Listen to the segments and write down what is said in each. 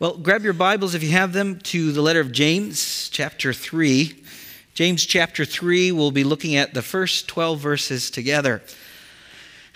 Well, grab your Bibles if you have them to the letter of James, chapter 3. James chapter 3, we'll be looking at the first 12 verses together.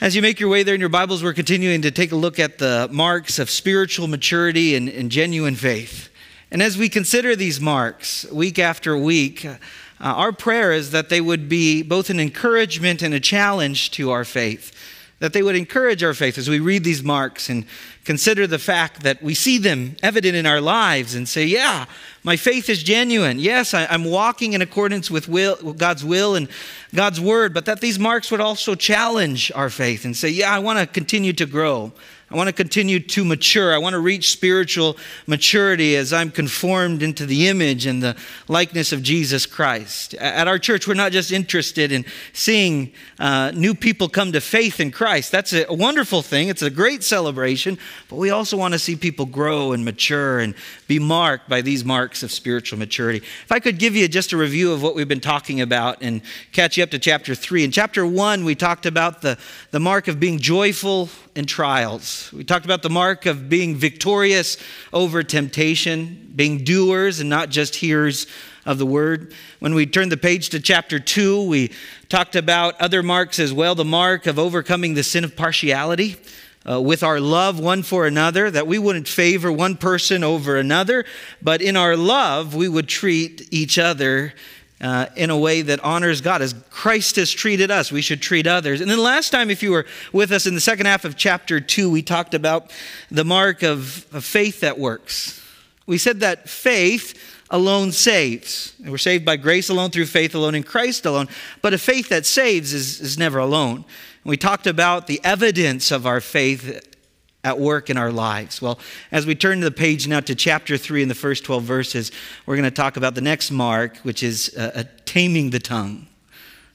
As you make your way there in your Bibles, we're continuing to take a look at the marks of spiritual maturity and, and genuine faith. And as we consider these marks week after week, uh, our prayer is that they would be both an encouragement and a challenge to our faith that they would encourage our faith as we read these marks and consider the fact that we see them evident in our lives and say, Yeah, my faith is genuine. Yes, I, am walking in accordance with, will, with God's will and God's word, but that these marks would also challenge our faith and say, Yeah, I want to continue to grow. I want to continue to mature. I want to reach spiritual maturity as I'm conformed into the image and the likeness of Jesus Christ. At our church, we're not just interested in seeing uh, new people come to faith in Christ. That's a wonderful thing, it's a great celebration, but we also want to see people grow and mature and be marked by these marks of spiritual maturity. If I could give you just a review of what we've been talking about and catch you up to chapter 3. In chapter 1, we talked about the, the mark of being joyful in trials. We talked about the mark of being victorious over temptation, being doers and not just hearers of the word. When we turned the page to chapter 2, we talked about other marks as well the mark of overcoming the sin of partiality. Uh, with our love one for another, that we wouldn't favor one person over another, but in our love, we would treat each other uh, in a way that honors God. As Christ has treated us, we should treat others. And then last time, if you were with us in the second half of chapter 2, we talked about the mark of, of faith that works. We said that faith alone saves. And we're saved by grace alone, through faith alone, in Christ alone. But a faith that saves is, is never alone. And we talked about the evidence of our faith at work in our lives. Well, as we turn to the page now to chapter 3 in the first 12 verses, we're going to talk about the next mark, which is uh, taming the tongue,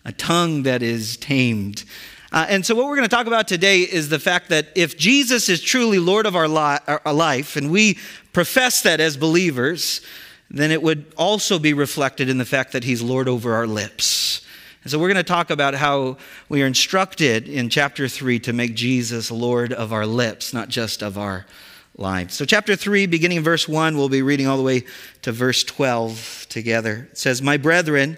a tongue that is tamed. Uh, and so, what we're going to talk about today is the fact that if Jesus is truly Lord of our, li- our life, and we profess that as believers, then it would also be reflected in the fact that He's Lord over our lips. And so we're going to talk about how we are instructed in chapter 3 to make Jesus Lord of our lips, not just of our lives. So, chapter 3, beginning in verse 1, we'll be reading all the way to verse 12 together. It says, My brethren,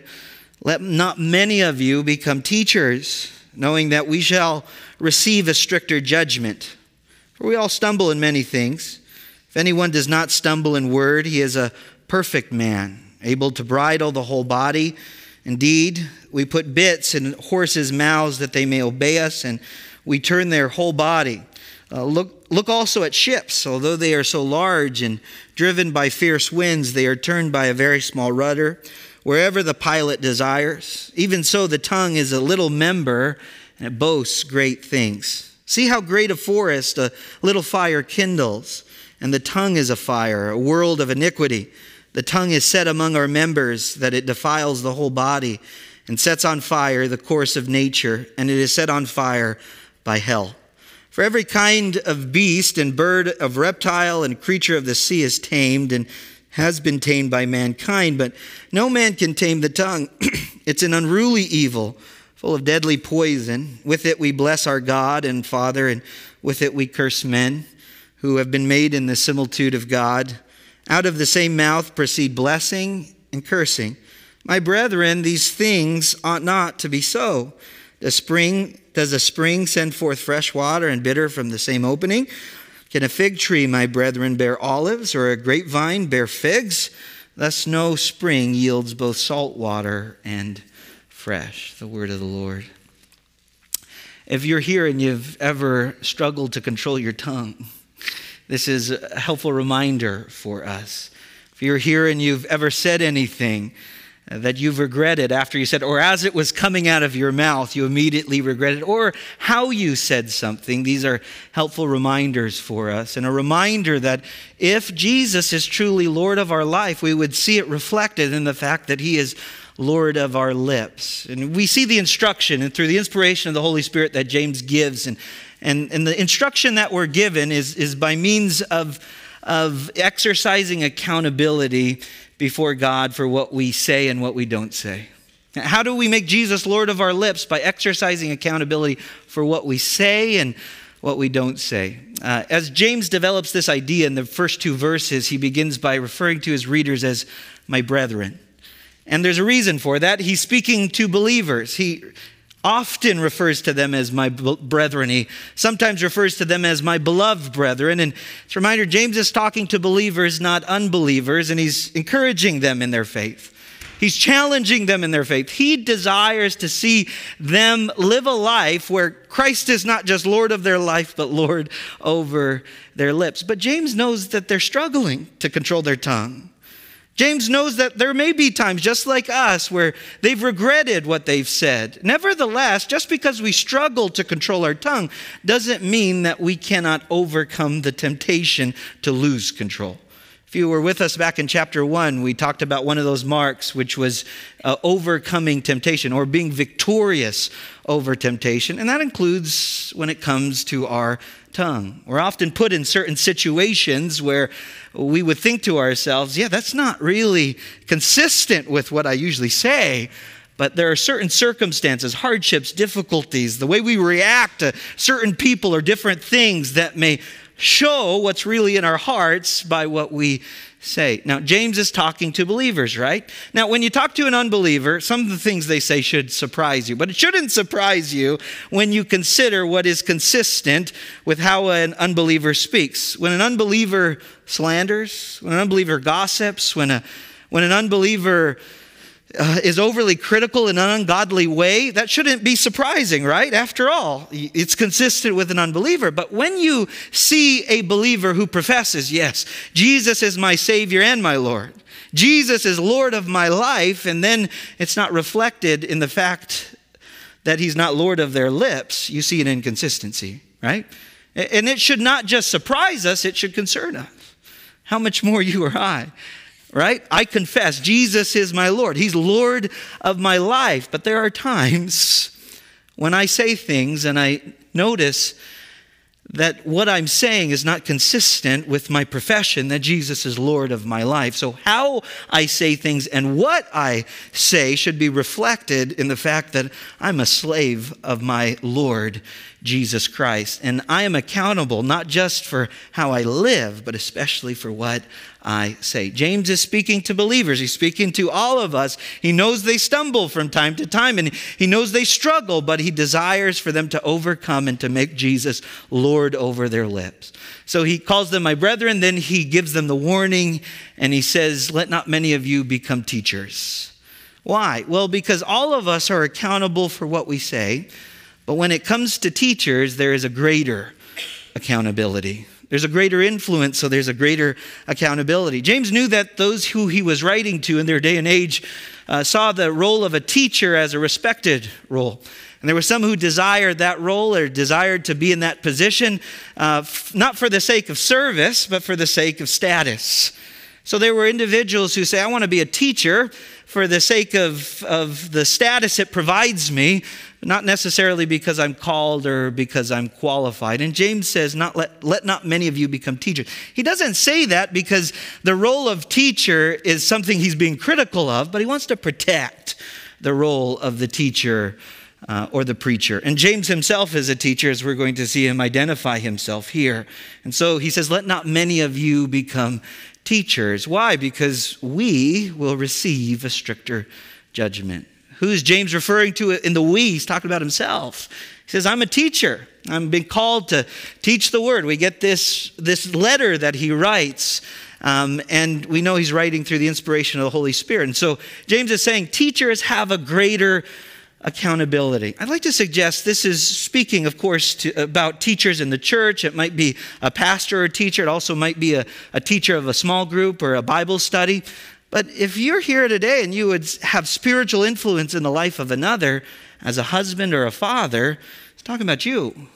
let not many of you become teachers, knowing that we shall receive a stricter judgment. For we all stumble in many things. If anyone does not stumble in word, he is a perfect man, able to bridle the whole body. Indeed, we put bits in horses' mouths that they may obey us, and we turn their whole body. Uh, look, look also at ships. Although they are so large and driven by fierce winds, they are turned by a very small rudder, wherever the pilot desires. Even so, the tongue is a little member, and it boasts great things. See how great a forest a little fire kindles, and the tongue is a fire, a world of iniquity. The tongue is set among our members that it defiles the whole body and sets on fire the course of nature, and it is set on fire by hell. For every kind of beast and bird, of reptile and creature of the sea is tamed and has been tamed by mankind, but no man can tame the tongue. it's an unruly evil, full of deadly poison. With it we bless our God and Father, and with it we curse men who have been made in the similitude of God. Out of the same mouth proceed blessing and cursing. My brethren, these things ought not to be so. The spring, does a spring send forth fresh water and bitter from the same opening? Can a fig tree, my brethren, bear olives, or a grapevine bear figs? Thus no spring yields both salt water and fresh. The word of the Lord. If you're here and you've ever struggled to control your tongue, this is a helpful reminder for us. If you're here and you've ever said anything uh, that you've regretted after you said, or as it was coming out of your mouth, you immediately regretted, or how you said something, these are helpful reminders for us. And a reminder that if Jesus is truly Lord of our life, we would see it reflected in the fact that He is Lord of our lips. And we see the instruction and through the inspiration of the Holy Spirit that James gives and and, and the instruction that we're given is, is by means of, of exercising accountability before God for what we say and what we don't say. How do we make Jesus Lord of our lips? By exercising accountability for what we say and what we don't say. Uh, as James develops this idea in the first two verses, he begins by referring to his readers as my brethren. And there's a reason for that. He's speaking to believers. He often refers to them as my brethren. He sometimes refers to them as my beloved brethren. And it's a reminder James is talking to believers, not unbelievers, and he's encouraging them in their faith. He's challenging them in their faith. He desires to see them live a life where Christ is not just Lord of their life, but Lord over their lips. But James knows that they're struggling to control their tongue. James knows that there may be times, just like us, where they've regretted what they've said. Nevertheless, just because we struggle to control our tongue doesn't mean that we cannot overcome the temptation to lose control. If you were with us back in chapter one, we talked about one of those marks, which was uh, overcoming temptation or being victorious over temptation. And that includes when it comes to our tongue. We're often put in certain situations where we would think to ourselves, yeah, that's not really consistent with what I usually say. But there are certain circumstances, hardships, difficulties, the way we react to certain people or different things that may show what's really in our hearts by what we say. Now, James is talking to believers, right? Now, when you talk to an unbeliever, some of the things they say should surprise you, but it shouldn't surprise you when you consider what is consistent with how an unbeliever speaks. When an unbeliever slanders, when an unbeliever gossips, when, a, when an unbeliever uh, is overly critical in an ungodly way, that shouldn't be surprising, right? After all, it's consistent with an unbeliever. But when you see a believer who professes, yes, Jesus is my Savior and my Lord, Jesus is Lord of my life, and then it's not reflected in the fact that he's not Lord of their lips, you see an inconsistency, right? And it should not just surprise us, it should concern us. How much more you or I? Right? I confess Jesus is my Lord. He's Lord of my life. But there are times when I say things and I notice that what I'm saying is not consistent with my profession that Jesus is Lord of my life. So, how I say things and what I say should be reflected in the fact that I'm a slave of my Lord Jesus Christ. And I am accountable not just for how I live, but especially for what I say. James is speaking to believers. He's speaking to all of us. He knows they stumble from time to time and he knows they struggle, but he desires for them to overcome and to make Jesus Lord over their lips. So he calls them my brethren, then he gives them the warning and he says, Let not many of you become teachers. Why? Well, because all of us are accountable for what we say. But when it comes to teachers, there is a greater accountability. There's a greater influence, so there's a greater accountability. James knew that those who he was writing to in their day and age uh, saw the role of a teacher as a respected role. And there were some who desired that role or desired to be in that position, uh, f- not for the sake of service, but for the sake of status. So there were individuals who say, I want to be a teacher for the sake of, of the status it provides me, not necessarily because I'm called or because I'm qualified. And James says, not let, let not many of you become teachers. He doesn't say that because the role of teacher is something he's being critical of, but he wants to protect the role of the teacher uh, or the preacher. And James himself is a teacher, as we're going to see him identify himself here. And so he says, Let not many of you become teachers. Why? Because we will receive a stricter judgment. Who's James referring to in the we? He's talking about himself. He says, I'm a teacher. I'm being called to teach the word. We get this, this letter that he writes, um, and we know he's writing through the inspiration of the Holy Spirit. And so James is saying teachers have a greater accountability. I'd like to suggest this is speaking, of course, to, about teachers in the church. It might be a pastor or teacher, it also might be a, a teacher of a small group or a Bible study. But if you're here today and you would have spiritual influence in the life of another as a husband or a father, it's talking about you.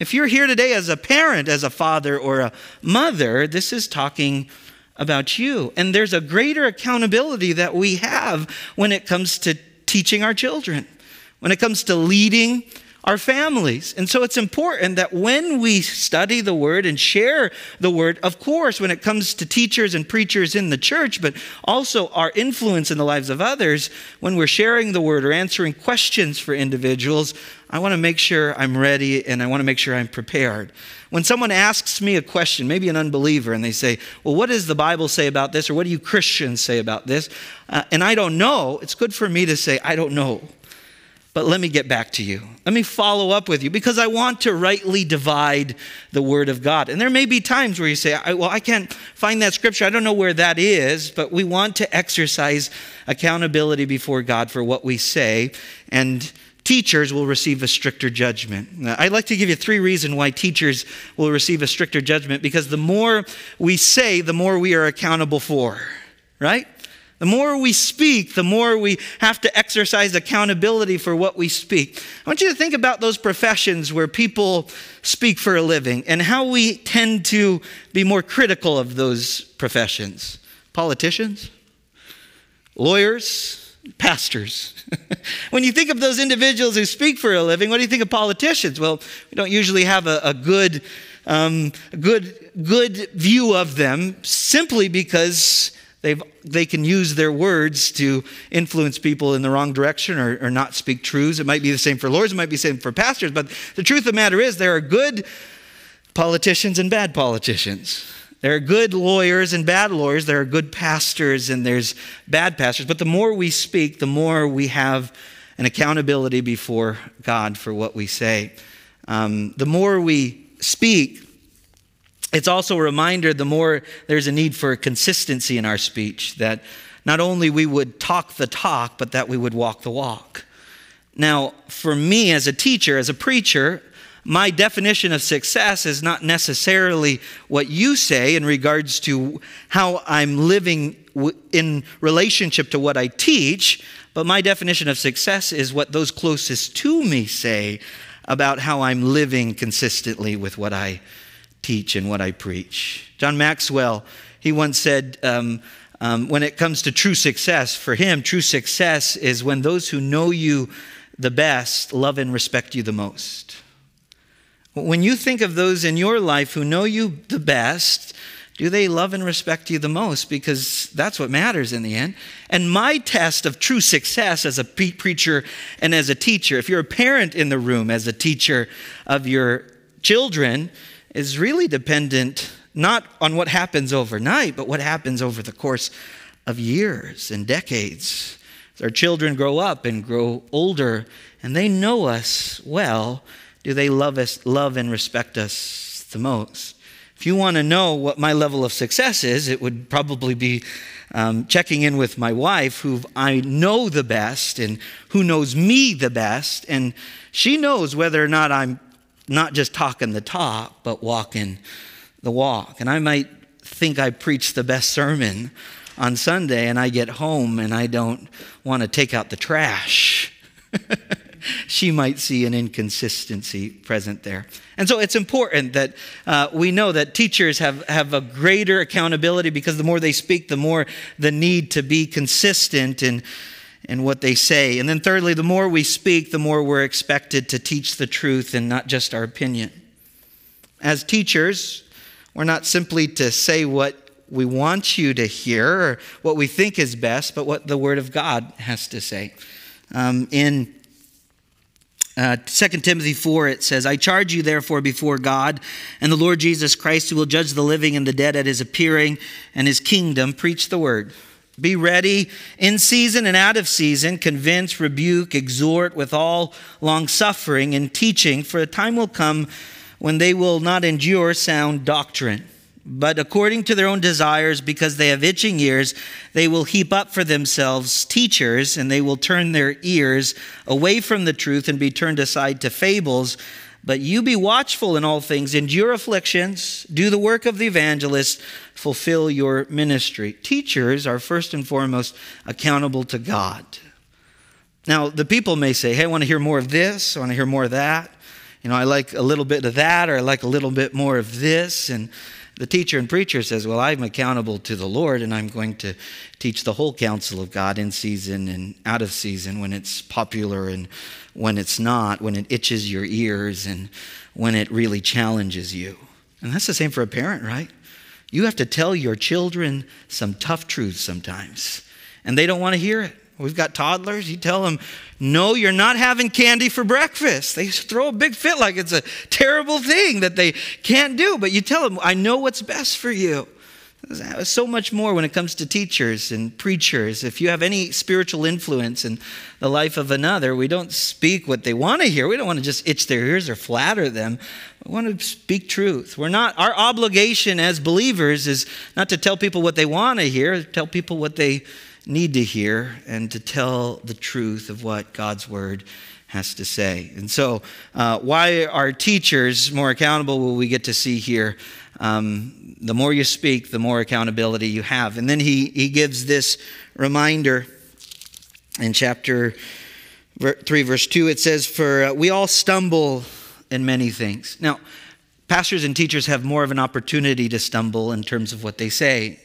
If you're here today as a parent, as a father or a mother, this is talking about you. And there's a greater accountability that we have when it comes to teaching our children, when it comes to leading our families. And so it's important that when we study the word and share the word, of course, when it comes to teachers and preachers in the church, but also our influence in the lives of others, when we're sharing the word or answering questions for individuals, I want to make sure I'm ready and I want to make sure I'm prepared. When someone asks me a question, maybe an unbeliever, and they say, Well, what does the Bible say about this? Or what do you Christians say about this? Uh, and I don't know, it's good for me to say, I don't know. But let me get back to you. Let me follow up with you because I want to rightly divide the Word of God. And there may be times where you say, Well, I can't find that scripture. I don't know where that is. But we want to exercise accountability before God for what we say. And teachers will receive a stricter judgment. Now, I'd like to give you three reasons why teachers will receive a stricter judgment because the more we say, the more we are accountable for, right? The more we speak, the more we have to exercise accountability for what we speak. I want you to think about those professions where people speak for a living and how we tend to be more critical of those professions. Politicians, lawyers, pastors. when you think of those individuals who speak for a living, what do you think of politicians? Well, we don't usually have a, a good, um, good, good view of them simply because They've, they can use their words to influence people in the wrong direction or, or not speak truths. It might be the same for lawyers, it might be the same for pastors, but the truth of the matter is there are good politicians and bad politicians. There are good lawyers and bad lawyers. There are good pastors and there's bad pastors. But the more we speak, the more we have an accountability before God for what we say. Um, the more we speak, it's also a reminder the more there's a need for consistency in our speech, that not only we would talk the talk, but that we would walk the walk. Now, for me as a teacher, as a preacher, my definition of success is not necessarily what you say in regards to how I'm living in relationship to what I teach, but my definition of success is what those closest to me say about how I'm living consistently with what I teach and what I preach. John Maxwell, he once said, um, um, when it comes to true success, for him, true success is when those who know you the best love and respect you the most. When you think of those in your life who know you the best, do they love and respect you the most? Because that's what matters in the end. And my test of true success as a preacher and as a teacher, if you're a parent in the room, as a teacher of your children, is really dependent not on what happens overnight, but what happens over the course of years and decades. As our children grow up and grow older and they know us well, do they love us, love and respect us the most? If you want to know what my level of success is, it would probably be um, checking in with my wife, who I know the best and who knows me the best. And she knows whether or not I'm not just talking the talk, but walking the walk. And I might think I preach the best sermon on Sunday, and I get home and I don't want to take out the trash. she might see an inconsistency present there. And so it's important that uh, we know that teachers have, have a greater accountability because the more they speak, the more the need to be consistent and and what they say. And then, thirdly, the more we speak, the more we're expected to teach the truth and not just our opinion. As teachers, we're not simply to say what we want you to hear or what we think is best, but what the Word of God has to say. Um, in uh, 2 Timothy 4, it says, I charge you therefore before God and the Lord Jesus Christ, who will judge the living and the dead at his appearing and his kingdom, preach the word. Be ready in season and out of season, convince, rebuke, exhort with all long suffering and teaching, for a time will come when they will not endure sound doctrine. But according to their own desires, because they have itching ears, they will heap up for themselves teachers, and they will turn their ears away from the truth and be turned aside to fables. But you be watchful in all things, endure afflictions, do the work of the evangelist, fulfill your ministry. Teachers are first and foremost accountable to God. Now, the people may say, hey, I want to hear more of this, I want to hear more of that. You know, I like a little bit of that, or I like a little bit more of this. And the teacher and preacher says, Well, I'm accountable to the Lord, and I'm going to teach the whole counsel of God in season and out of season when it's popular and when it's not, when it itches your ears and when it really challenges you. And that's the same for a parent, right? You have to tell your children some tough truths sometimes, and they don't want to hear it. We've got toddlers. You tell them, no, you're not having candy for breakfast. They throw a big fit like it's a terrible thing that they can't do. But you tell them, I know what's best for you. So much more when it comes to teachers and preachers. If you have any spiritual influence in the life of another, we don't speak what they want to hear. We don't want to just itch their ears or flatter them. We want to speak truth. We're not, our obligation as believers is not to tell people what they want to hear, tell people what they need to hear and to tell the truth of what God's word has to say. And so, uh, why are teachers more accountable? Will we get to see here? Um, the more you speak, the more accountability you have. And then he, he gives this reminder in chapter 3, verse 2. It says, For uh, we all stumble in many things. Now, pastors and teachers have more of an opportunity to stumble in terms of what they say.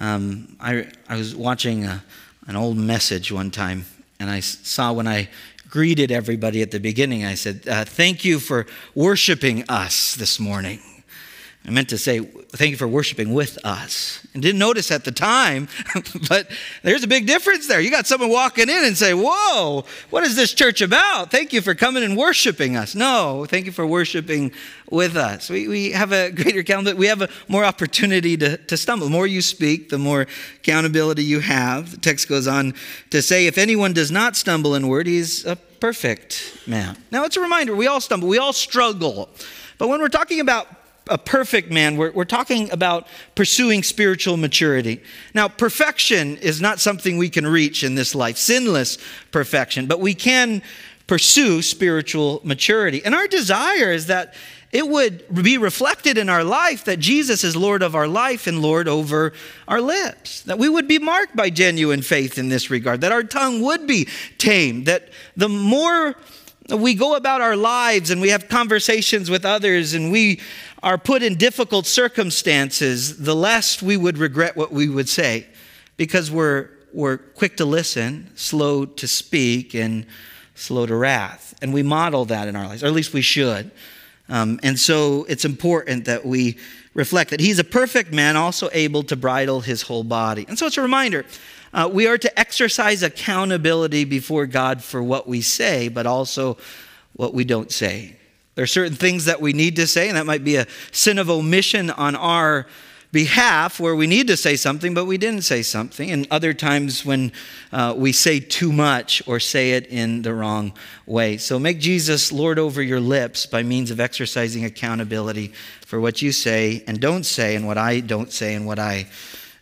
Um, I, I was watching a, an old message one time, and I saw when I greeted everybody at the beginning, I said, uh, Thank you for worshiping us this morning. I meant to say, thank you for worshiping with us. And didn't notice at the time, but there's a big difference there. You got someone walking in and say, Whoa, what is this church about? Thank you for coming and worshiping us. No, thank you for worshiping with us. We, we have a greater accountability. We have a more opportunity to, to stumble. The more you speak, the more accountability you have. The text goes on to say, If anyone does not stumble in word, he's a perfect man. Now, it's a reminder we all stumble, we all struggle. But when we're talking about a perfect man, we're, we're talking about pursuing spiritual maturity. Now, perfection is not something we can reach in this life, sinless perfection, but we can pursue spiritual maturity. And our desire is that it would be reflected in our life that Jesus is Lord of our life and Lord over our lips. That we would be marked by genuine faith in this regard, that our tongue would be tamed, that the more we go about our lives and we have conversations with others and we are put in difficult circumstances, the less we would regret what we would say because we're, we're quick to listen, slow to speak, and slow to wrath. And we model that in our lives, or at least we should. Um, and so it's important that we reflect that he's a perfect man, also able to bridle his whole body. And so it's a reminder uh, we are to exercise accountability before God for what we say, but also what we don't say. There are certain things that we need to say, and that might be a sin of omission on our behalf where we need to say something, but we didn't say something. And other times when uh, we say too much or say it in the wrong way. So make Jesus Lord over your lips by means of exercising accountability for what you say and don't say, and what I don't say and what I.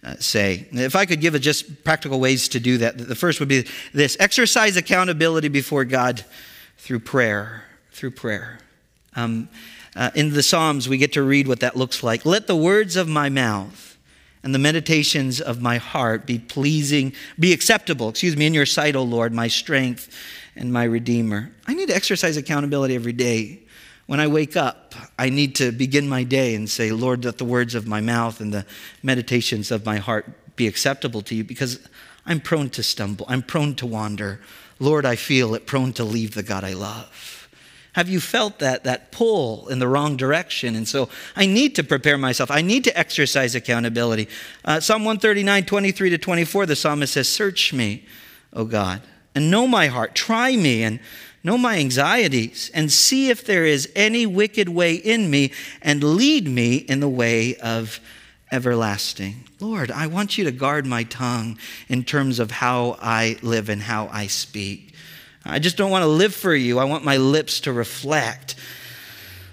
Uh, say. If I could give just practical ways to do that, the first would be this exercise accountability before God through prayer. Through prayer. Um, uh, in the Psalms, we get to read what that looks like. Let the words of my mouth and the meditations of my heart be pleasing, be acceptable, excuse me, in your sight, O Lord, my strength and my Redeemer. I need to exercise accountability every day. When I wake up, I need to begin my day and say, Lord, let the words of my mouth and the meditations of my heart be acceptable to you because I'm prone to stumble. I'm prone to wander. Lord, I feel it, prone to leave the God I love. Have you felt that, that pull in the wrong direction? And so I need to prepare myself. I need to exercise accountability. Uh, Psalm 139, 23 to 24, the psalmist says, Search me, O God, and know my heart. Try me and know my anxieties, and see if there is any wicked way in me, and lead me in the way of everlasting. Lord, I want you to guard my tongue in terms of how I live and how I speak. I just don't want to live for you. I want my lips to reflect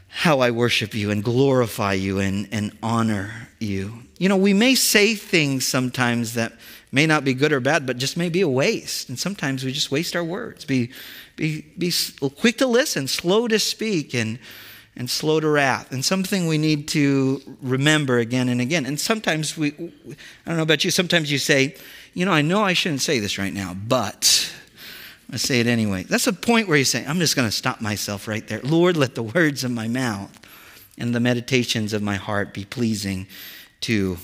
how I worship you and glorify you and, and honor you. You know, we may say things sometimes that may not be good or bad, but just may be a waste. And sometimes we just waste our words. Be, be, be quick to listen, slow to speak, and, and slow to wrath. And something we need to remember again and again. And sometimes we, I don't know about you, sometimes you say, you know, I know I shouldn't say this right now, but I say it anyway. That's a point where you say, I'm just going to stop myself right there. Lord, let the words of my mouth and the meditations of my heart be pleasing to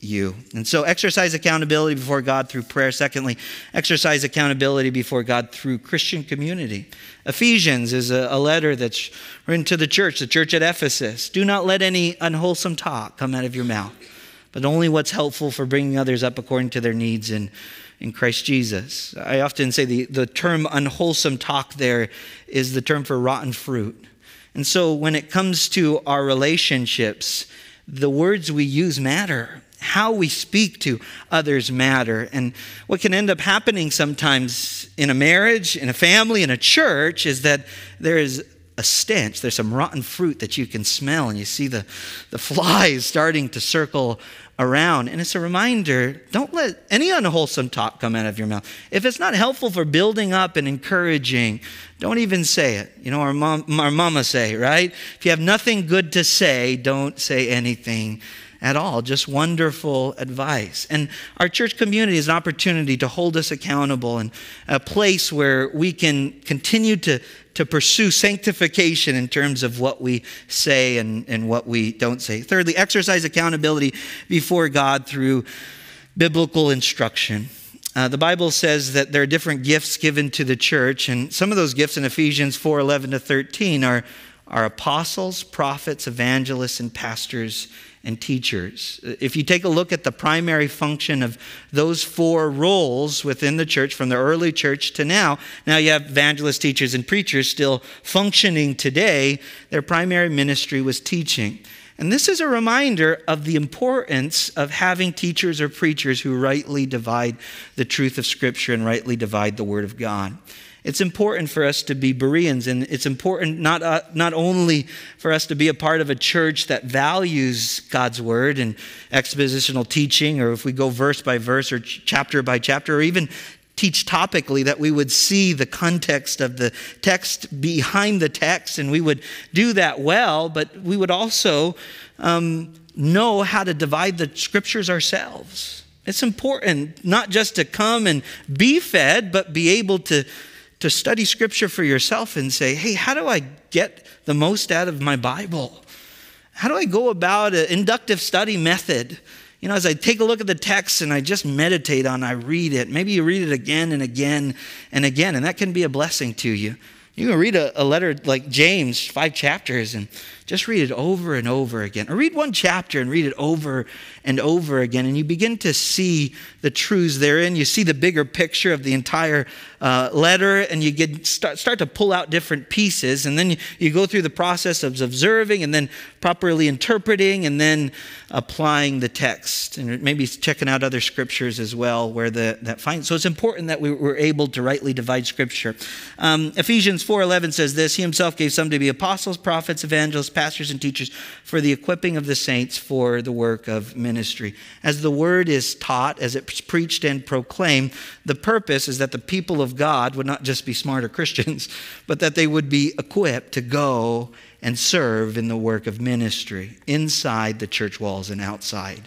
you. And so exercise accountability before God through prayer. Secondly, exercise accountability before God through Christian community. Ephesians is a, a, letter that's written to the church, the church at Ephesus. Do not let any unwholesome talk come out of your mouth but only what's helpful for bringing others up according to their needs in, in Christ Jesus. I often say the, the term unwholesome talk there is the term for rotten fruit. And so when it comes to our relationships, the words we use matter. How we speak to others matter. And what can end up happening sometimes in a marriage, in a family, in a church is that there is a stench. There's some rotten fruit that you can smell, and you see the, the flies starting to circle around. And it's a reminder don't let any unwholesome talk come out of your mouth. If it's not helpful for building up and encouraging, don't even say it. You know, our, mom, our mama say, right? If you have nothing good to say, don't say anything at all. Just wonderful advice. And our church community is an opportunity to hold us accountable and a place where we can continue to, to pursue sanctification in terms of what we say and, and what we don't say. Thirdly, exercise accountability before God through biblical instruction. Uh, the Bible says that there are different gifts given to the church, and some of those gifts in Ephesians 4 11 to 13 are, are apostles, prophets, evangelists, and pastors and teachers. If you take a look at the primary function of those four roles within the church from the early church to now, now you have evangelists, teachers, and preachers still functioning today. Their primary ministry was teaching. And this is a reminder of the importance of having teachers or preachers who rightly divide the truth of Scripture and rightly divide the Word of God. It's important for us to be Bereans, and it's important not, uh, not only for us to be a part of a church that values God's word and expositional teaching, or if we go verse by verse or ch- chapter by chapter, or even teach topically, that we would see the context of the text behind the text, and we would do that well, but we would also um, know how to divide the scriptures ourselves. It's important not just to come and be fed, but be able to to study scripture for yourself and say, hey, how do I get the most out of my Bible? How do I go about an inductive study method? You know, as I take a look at the text and I just meditate on, I read it. Maybe you read it again and again and again, and that can be a blessing to you. You can read a, a letter like James, five chapters, and just read it over and over again. Or read one chapter and read it over and over again. And you begin to see the truths therein. You see the bigger picture of the entire uh, letter, and you get, start, start to pull out different pieces. And then you, you go through the process of observing and then properly interpreting and then applying the text. And maybe checking out other scriptures as well where the, that finds. So it's important that we were able to rightly divide scripture. Um, Ephesians 4.11 says this, He himself gave some to be apostles, prophets, evangelists, pastors and teachers for the equipping of the saints for the work of ministry. As the word is taught, as it's preached and proclaimed, the purpose is that the people of God would not just be smarter Christians, but that they would be equipped to go and serve in the work of ministry inside the church walls and outside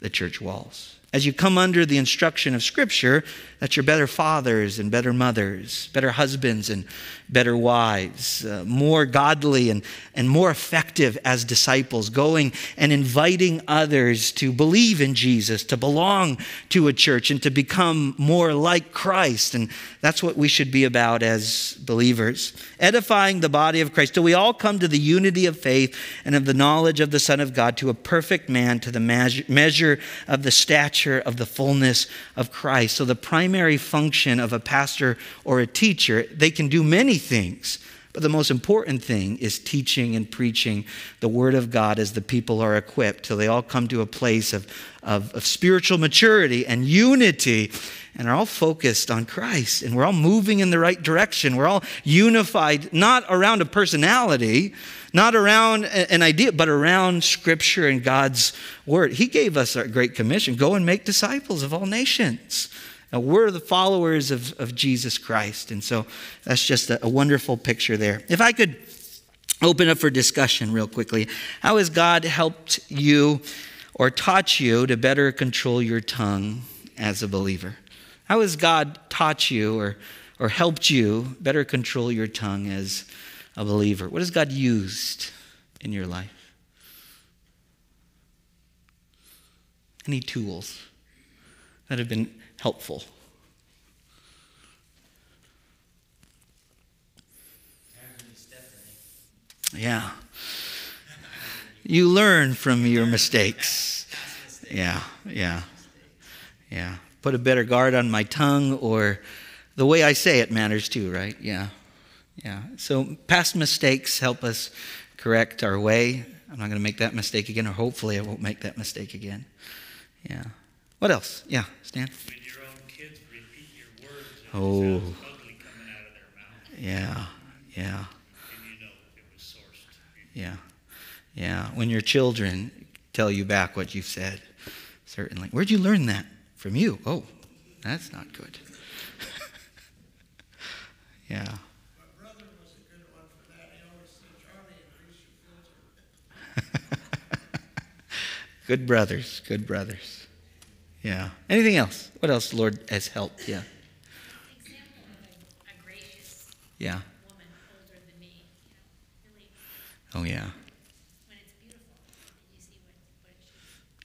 the church walls. As you come under the instruction of Scripture, that you're better fathers and better mothers, better husbands and better wives, uh, more godly and, and more effective as disciples, going and inviting others to believe in Jesus, to belong to a church, and to become more like Christ. And that's what we should be about as believers. Edifying the body of Christ till we all come to the unity of faith and of the knowledge of the Son of God, to a perfect man, to the measure of the stature of the fullness of Christ. So the primary function of a pastor or a teacher, they can do many things. But the most important thing is teaching and preaching the Word of God as the people are equipped till they all come to a place of, of, of, spiritual maturity and unity and are all focused on Christ. And we're all moving in the right direction. We're all unified, not around a personality, not around an idea, but around Scripture and God's Word. He gave us a great commission go and make disciples of all nations. Now, we're the followers of, of Jesus Christ. And so that's just a, a wonderful picture there. If I could open up for discussion real quickly, how has God helped you or taught you to better control your tongue as a believer? How has God taught you or, or helped you better control your tongue as a believer? What has God used in your life? Any tools that have been helpful. Yeah. You learn from your mistakes. Yeah, yeah, yeah. Put a better guard on my tongue, or the way I say it matters too, right? Yeah, yeah. So past mistakes help us correct our way. I'm not going to make that mistake again, or hopefully I won't make that mistake again. Yeah. What else? Yeah, Stan? When your own kids repeat your words and Oh. it sounds ugly coming out of their mouth, Yeah, yeah, and you know it was sourced. yeah, yeah. When your children tell you back what you've said, certainly. Where'd you learn that? From you. Oh, that's not good. yeah. My brother was a good one for that. He always said, Charlie, increase your filter. Good brothers, good brothers. Yeah. Anything else? What else, the Lord, has helped? Yeah. example of a, a gracious Yeah. woman older than me. You know, Oh, yeah. when it's beautiful, and you see what, what it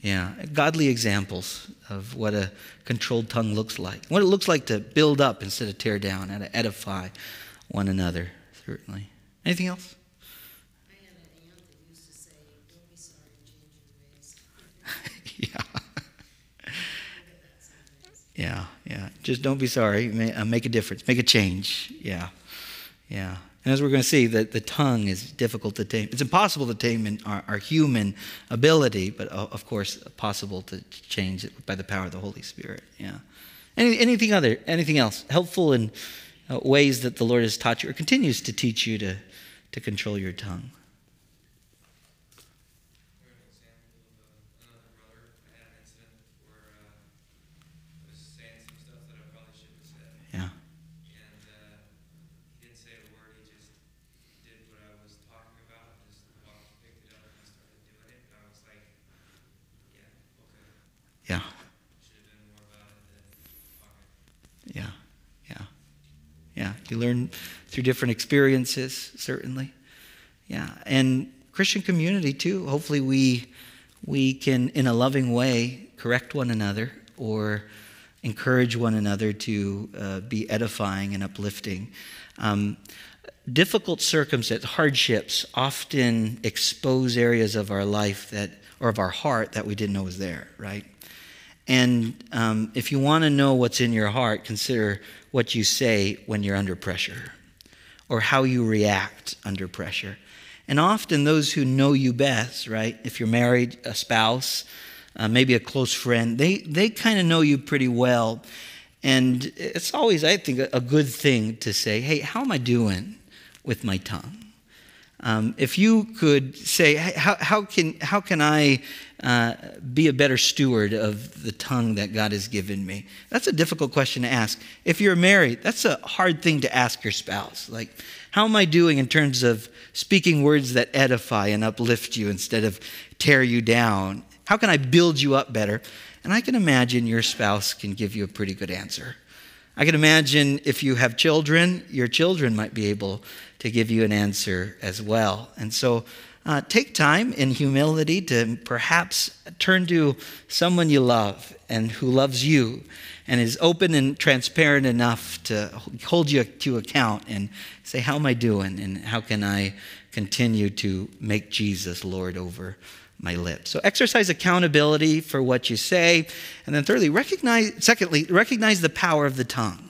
should Yeah. Godly examples of what a controlled tongue looks like. What it looks like to build up instead of tear down and to edify one another, certainly. Anything else? I had an aunt that used to say, don't be sorry, change your ways. yeah. I get that sometimes. Yeah, yeah. Just don't be sorry. Uh, Make a difference. Make a change. Yeah, yeah. And as we're going to see, that the tongue is difficult to tame. It's impossible to tame in our, our human ability, but of course possible to change it by the power of the Holy Spirit. Yeah. Any, anything other? Anything else? Helpful in uh, ways that the Lord has taught you or continues to teach you to to control your tongue. We're an example of uh, another brother. I had an incident where uh, I was saying some stuff that I probably shouldn't have said, Yeah. and uh, he didn't say a word. He just did what I was talking about, just walked, picked it up, and started doing it. And I was like, "Yeah, okay. Yeah. Should have done more about it than talking." Yeah, yeah, yeah. You learn through different experiences, certainly. Yeah, and Christian community too. Hopefully, we we can, in a loving way, correct one another or encourage one another to uh, be edifying and uplifting. Um, difficult circumstances, hardships, often expose areas of our life that, or of our heart, that we didn't know was there. Right. And um, if you want to know what's in your heart, consider what you say when you're under pressure or how you react under pressure. And often, those who know you best, right? If you're married, a spouse, uh, maybe a close friend, they, they kind of know you pretty well. And it's always, I think, a, good thing to say, hey, how am I doing with my tongue? Um, if you could say, how, how, can, how can I uh, be a better steward of the tongue that God has given me? That's a difficult question to ask. If you're married, that's a hard thing to ask your spouse. Like, how am I doing in terms of speaking words that edify and uplift you instead of tear you down? How can I build you up better? And I can imagine your spouse can give you a pretty good answer. I can imagine if you have children, your children might be able to give you an answer as well. And so uh, take time in humility to perhaps turn to someone you love and who loves you and is open and transparent enough to hold you to account and say, How am I doing? And how can I continue to make Jesus Lord over my lips. So exercise accountability for what you say. And then thirdly, recognize secondly, recognize the power of the tongue.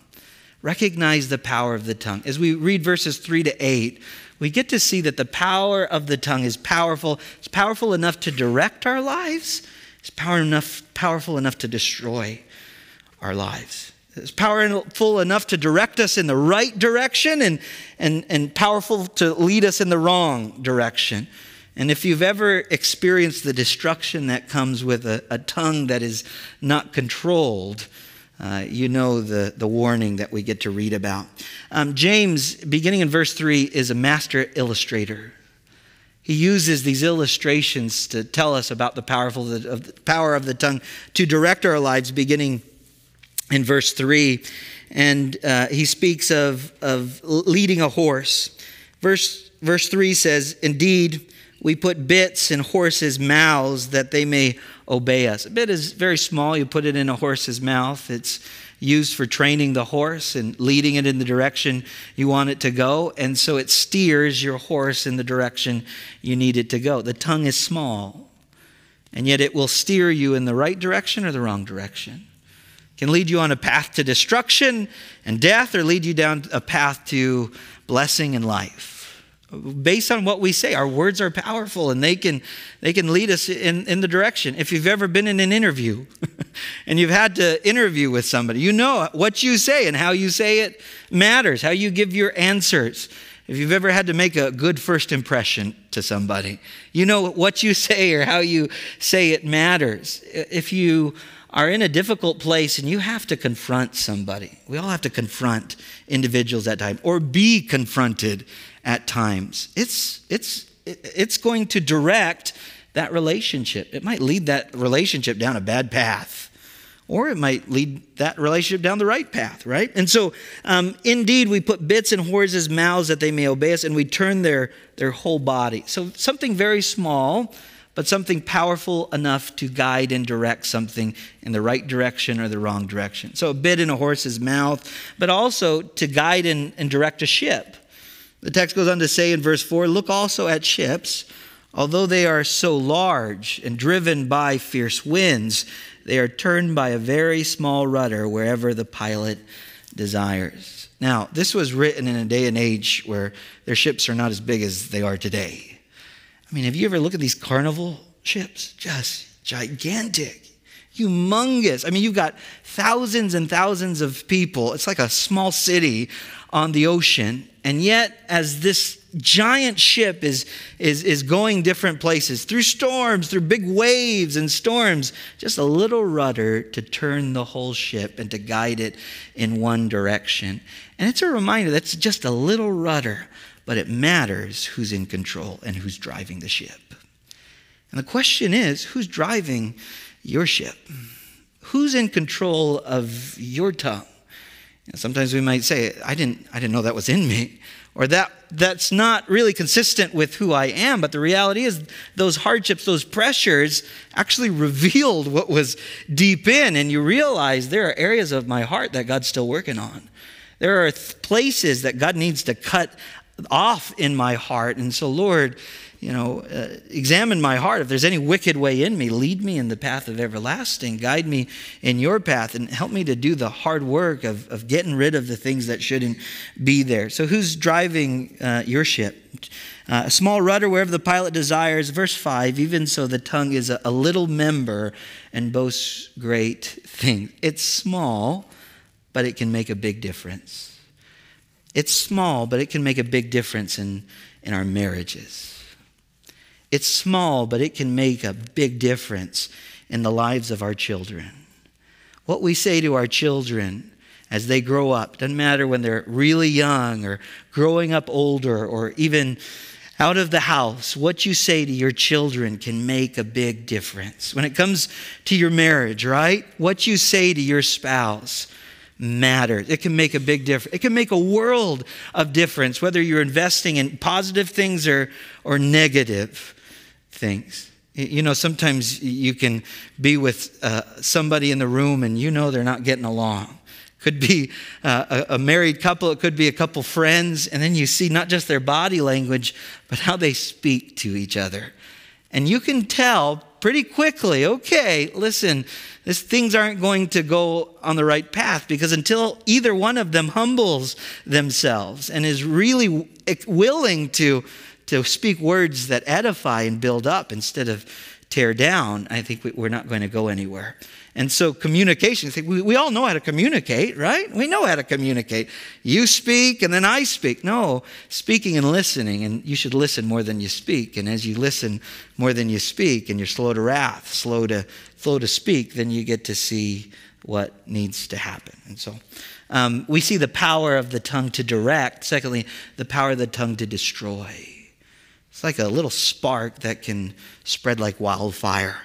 Recognize the power of the tongue. As we read verses 3 to 8, we get to see that the power of the tongue is powerful. It's powerful enough to direct our lives. It's power enough, powerful enough to destroy our lives. It's powerful enough to direct us in the right direction and, and, and powerful to lead us in the wrong direction. And if you've ever experienced the destruction that comes with a, a tongue that is not controlled, uh, you know the, the warning that we get to read about. Um, James, beginning in verse 3, is a master illustrator. He uses these illustrations to tell us about the, powerful, of the power of the tongue to direct our lives, beginning in verse 3. And uh, he speaks of, of leading a horse. Verse, verse 3 says, Indeed, we put bits in horses' mouths that they may obey us. A bit is very small. You put it in a horse's mouth. It's used for training the horse and leading it in the direction you want it to go. And so it steers your horse in the direction you need it to go. The tongue is small. and yet it will steer you in the right direction or the wrong direction. Can lead you on a path to destruction and death, or lead you down a path to blessing and life based on what we say our words are powerful and they can they can lead us in, in the direction. If you've ever been in an interview and you've had to interview with somebody you know what you say and how you say it matters how you give your answers. If you've ever had to make a good first impression to somebody you know what you say or how you say it matters. If you are in a difficult place and you have to confront somebody we all have to confront individuals at time or be confronted at times. It's, it's, it's going to direct that relationship. It might lead that relationship down a bad path, or it might lead that relationship down the right path, right? And so, um, indeed, we put bits in horses' mouths that they may obey us, and we turn their, their whole body. So, something very small, but something powerful enough to guide and direct something in the right direction or the wrong direction. So, a bit in a horse's mouth, but also to guide and, and direct a ship. The text goes on to say in verse 4 Look also at ships, although they are so large and driven by fierce winds, they are turned by a very small rudder wherever the pilot desires. Now, this was written in a day and age where their ships are not as big as they are today. I mean, have you ever looked at these carnival ships? Just gigantic, humongous. I mean, you've got thousands and thousands of people. It's like a small city on the ocean. And yet, as this giant ship is, is, is going different places, through storms, through big waves and storms, just a little rudder to turn the whole ship and to guide it in one direction. And it's a reminder that's just a little rudder, but it matters who's in control and who's driving the ship. And the question is who's driving your ship? Who's in control of your tongue? Sometimes we might say, I didn't, I didn't know that was in me, or that, that's not really consistent with who I am. But the reality is, those hardships, those pressures actually revealed what was deep in, and you realize there are areas of my heart that God's still working on. There are th- places that God needs to cut off in my heart. And so, Lord, you know, uh, examine my heart. If there's any wicked way in me, lead me in the path of everlasting. Guide me in your path and help me to do the hard work of, of getting rid of the things that shouldn't be there. So, who's driving uh, your ship? Uh, a small rudder wherever the pilot desires. Verse 5 Even so, the tongue is a, a little member and boasts great things. It's small, but it can make a big difference. It's small, but it can make a big difference in, in our marriages. It's small, but it can make a big difference in the lives of our children. What we say to our children as they grow up, doesn't matter when they're really young or growing up older or even out of the house, what you say to your children can make a big difference. When it comes to your marriage, right? What you say to your spouse matters. It can make a big difference. It can make a world of difference whether you're investing in positive things or, or negative things. You know, sometimes you can be with uh, somebody in the room and you know they're not getting along. Could be uh, a, a married couple, it could be a couple friends, and then you see not just their body language, but how they speak to each other. And you can tell pretty quickly okay, listen, this, things aren't going to go on the right path because until either one of them humbles themselves and is really willing to to speak words that edify and build up instead of tear down, I think we're not going to go anywhere. And so, communication, we, we all know how to communicate, right? We know how to communicate. You speak and then I speak. No, speaking and listening, and you should listen more than you speak. And as you listen more than you speak, and you're slow to wrath, slow to, slow to speak, then you get to see what needs to happen. And so, um, we see the power of the tongue to direct. Secondly, the power of the tongue to destroy. It's like a little spark that can spread like wildfire.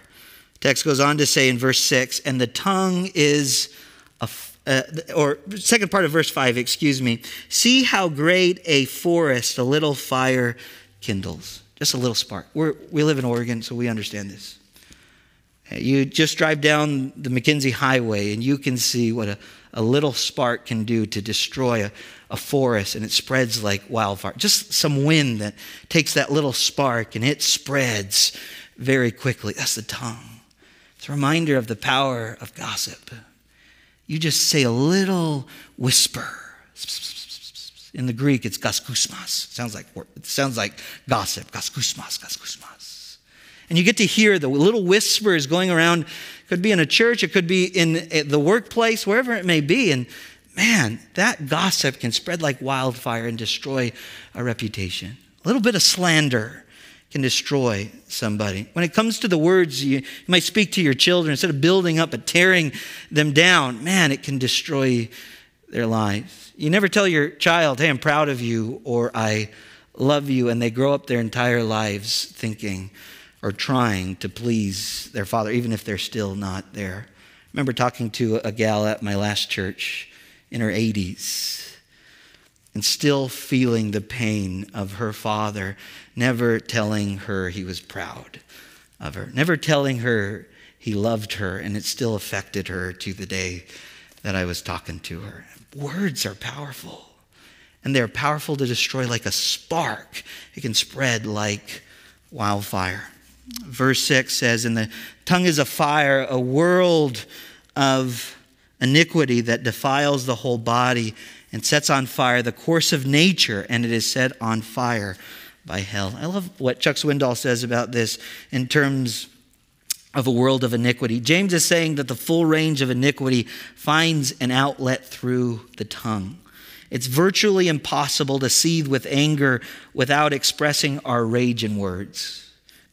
Text goes on to say in verse 6 and the tongue is a uh, or second part of verse 5 excuse me see how great a forest a little fire kindles just a little spark We're, we live in oregon so we understand this you just drive down the mckenzie highway and you can see what a, a little spark can do to destroy a, a forest and it spreads like wildfire. Just some wind that takes that little spark and it spreads very quickly. That's the tongue. It's a reminder of the power of gossip. You just say a little whisper. In the Greek, it's gaskousmas. Sounds like it sounds like gossip. Gaskousmas, gaskousmas. And you get to hear the little whispers going around. It Could be in a church, it could be in eh, the workplace, wherever it may be. And man, that gossip can spread like wildfire and destroy a reputation. A little bit of slander can destroy somebody. When it comes to the words you, you, might speak to your children, instead of building up and tearing them down, man, it can destroy their lives. You never tell your child, hey, I'm proud of you or I love you, and they grow up their entire lives thinking or trying to please their father, even if they're still not there. I remember talking to a gal at my last church in her 80s and still feeling the pain of her father never telling her he was proud of her, never telling her he loved her, and it still affected her to the day that I was talking to her. Words are powerful, and they're powerful to destroy like a spark, it can spread like wildfire. Verse 6 says, And the tongue is a fire, a world of iniquity that defiles the whole body and sets on fire the course of nature, and it is set on fire by hell. I love what Chuck Swindoll says about this in terms of a world of iniquity. James is saying that the full range of iniquity finds an outlet through the tongue. It's virtually impossible to seethe with anger without expressing our rage in words.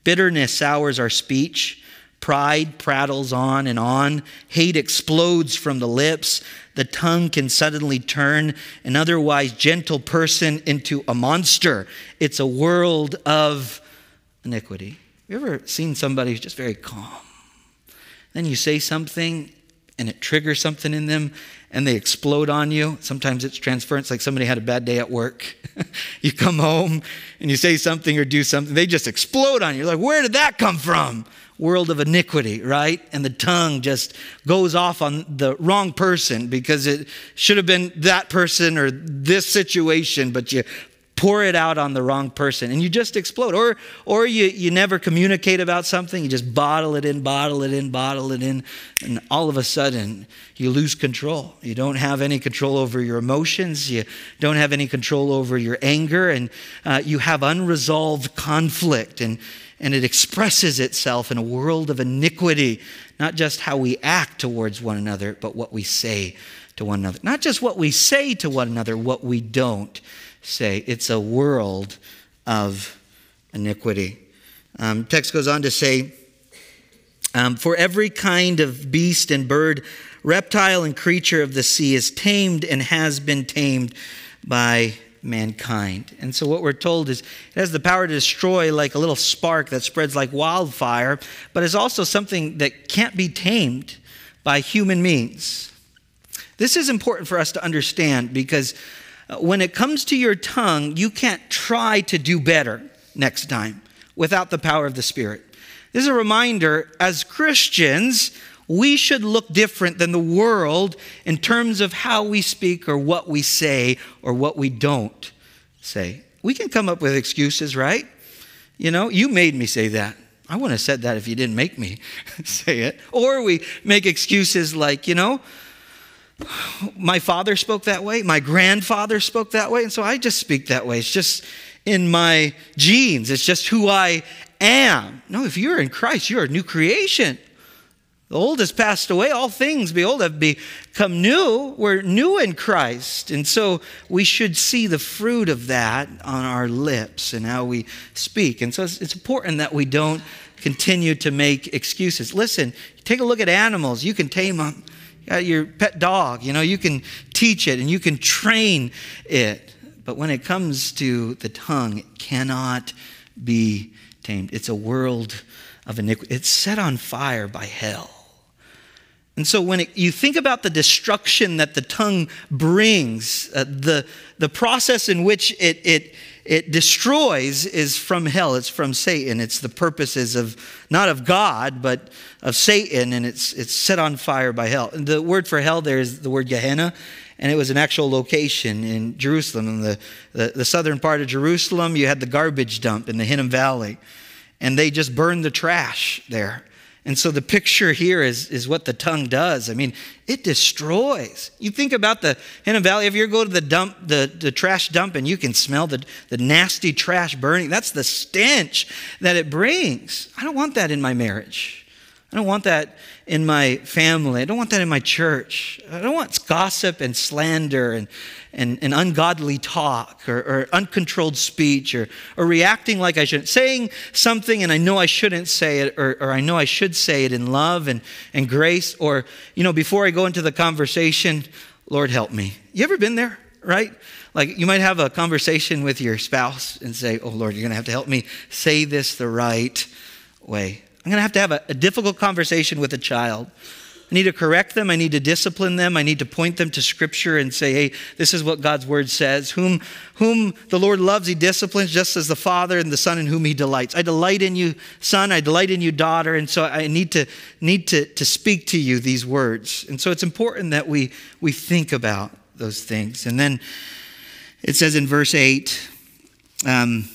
Bitterness sours our speech. Pride prattles on and on. Hate explodes from the lips. The tongue can suddenly turn an otherwise gentle person into a monster. It's a world of iniquity. Have you ever seen somebody who's just very calm? Then you say something and it triggers something in them and they explode on you. Sometimes it's transference, like somebody had a bad day at work. you come home and you say something or do something, they just explode on you. Like, where did that come from? World of iniquity, right? And the tongue just goes off on the wrong person because it should have been that person or this situation, but you pour it out on the wrong person and you just explode. Or, or you, you never communicate about something, you just bottle it in, bottle it in, bottle it in, and all of a sudden you lose control. You don't have any control over your emotions, you don't have any control over your anger, and uh, you have unresolved conflict. And, and it expresses itself in a world of iniquity, not just how we act towards one another, but what we say to one another. Not just what we say to one another, what we don't say. It's a world of iniquity. Um, text goes on to say, um, For every kind of beast and bird, reptile and creature of the sea is tamed and has been tamed by mankind. And so, what we're told is it has the power to destroy like a little spark that spreads like wildfire, but is also something that can't be tamed by human means. This is important for us to understand because when it comes to your tongue, you can't try to do better next time without the power of the Spirit. This is a reminder as Christians, we should look different than the world in terms of how we speak or what we say or what we don't say. We can come up with excuses, right? You know, you made me say that. I wouldn't have said that if you didn't make me say it. Or we make excuses like, you know, my father spoke that way, my grandfather spoke that way, and so I just speak that way. It's just in my genes, it's just who I am. No, if you're in Christ, you're a new creation. The old has passed away, all things, behold, have become new. We're new in Christ. And so we should see the fruit of that on our lips and how we speak. And so it's, it's important that we don't continue to make excuses. Listen, take a look at animals. You can tame them your pet dog, you know, you can teach it and you can train it. But when it comes to the tongue, it cannot be tamed. It's a world of iniquity. It's set on fire by hell. And so when it, you think about the destruction that the tongue brings, uh, the, the process in which it, it, it destroys is from hell. It's from Satan. It's the purposes of, not of God, but of Satan, and it's, it's set on fire by hell. And the word for hell there is the word Gehenna, and it was an actual location in Jerusalem. In the, the, the southern part of Jerusalem, you had the garbage dump in the Hinnom Valley. and they just burned the trash there. And so the picture here is, is what the tongue does. I mean, it destroys. You think about the Hinnom Valley, if you go to the dump, the, the trash dump, and you can smell the, the nasty trash burning, that's the stench that it brings. I don't want that in my marriage. I don't want that in my family. I don't want that in my church. I don't want gossip and slander and, and, and ungodly talk or, or uncontrolled speech or, or reacting like I shouldn't. Saying something and I know I shouldn't say it or, or I know I should say it in love and, and grace or, you know, before I go into the conversation, Lord, help me. You ever been there, right? Like you might have a conversation with your spouse and say, Oh, Lord, you're going to have to help me say this the right way. I'm going to have to have a, a, difficult conversation with a child. I need to correct them. I need to discipline them. I need to point them to Scripture and say, hey, this is what God's Word says. Whom, whom the Lord loves, He disciplines, just as the Father and the Son in whom He delights. I delight in you, son. I delight in you, daughter. And so I need to, need to, to speak to you these words. And so it's important that we, we think about those things. And then it says in verse 8, um,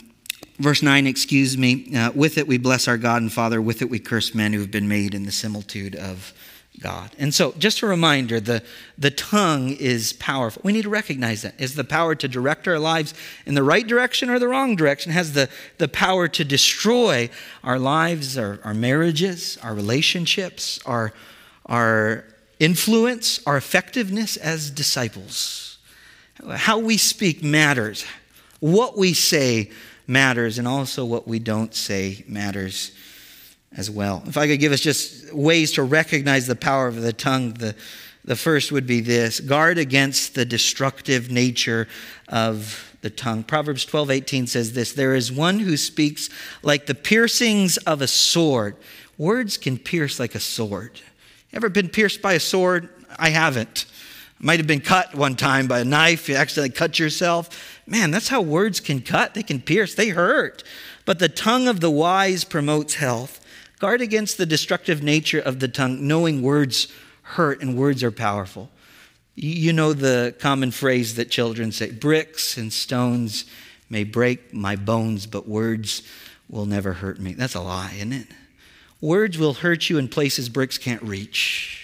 verse 9, excuse me, uh, with it we bless our God and Father, with it we curse men who have been made in the similitude of God. And so, just a reminder the, the tongue is powerful. We need to recognize that. Is the power to direct our lives in the right direction or the wrong direction, has the, the power to destroy our lives, our, our marriages, our relationships, our, our influence, our effectiveness as disciples. How we speak matters. What we say matters, and also what we don't say matters as well. If I could give us just ways to recognize the power of the tongue, the, the first would be this guard against the destructive nature of the tongue. Proverbs 12 18 says this There is one who speaks like the piercings of a sword. Words can pierce like a sword. Ever been pierced by a sword? I haven't. Might have been cut one time by a knife. You accidentally cut yourself. Man, that's how words can cut. They can pierce, they hurt. But the tongue of the wise promotes health. Guard against the destructive nature of the tongue, knowing words hurt and words are powerful. You know the common phrase that children say bricks and stones may break my bones, but words will never hurt me. That's a lie, isn't it? Words will hurt you in places bricks can't reach.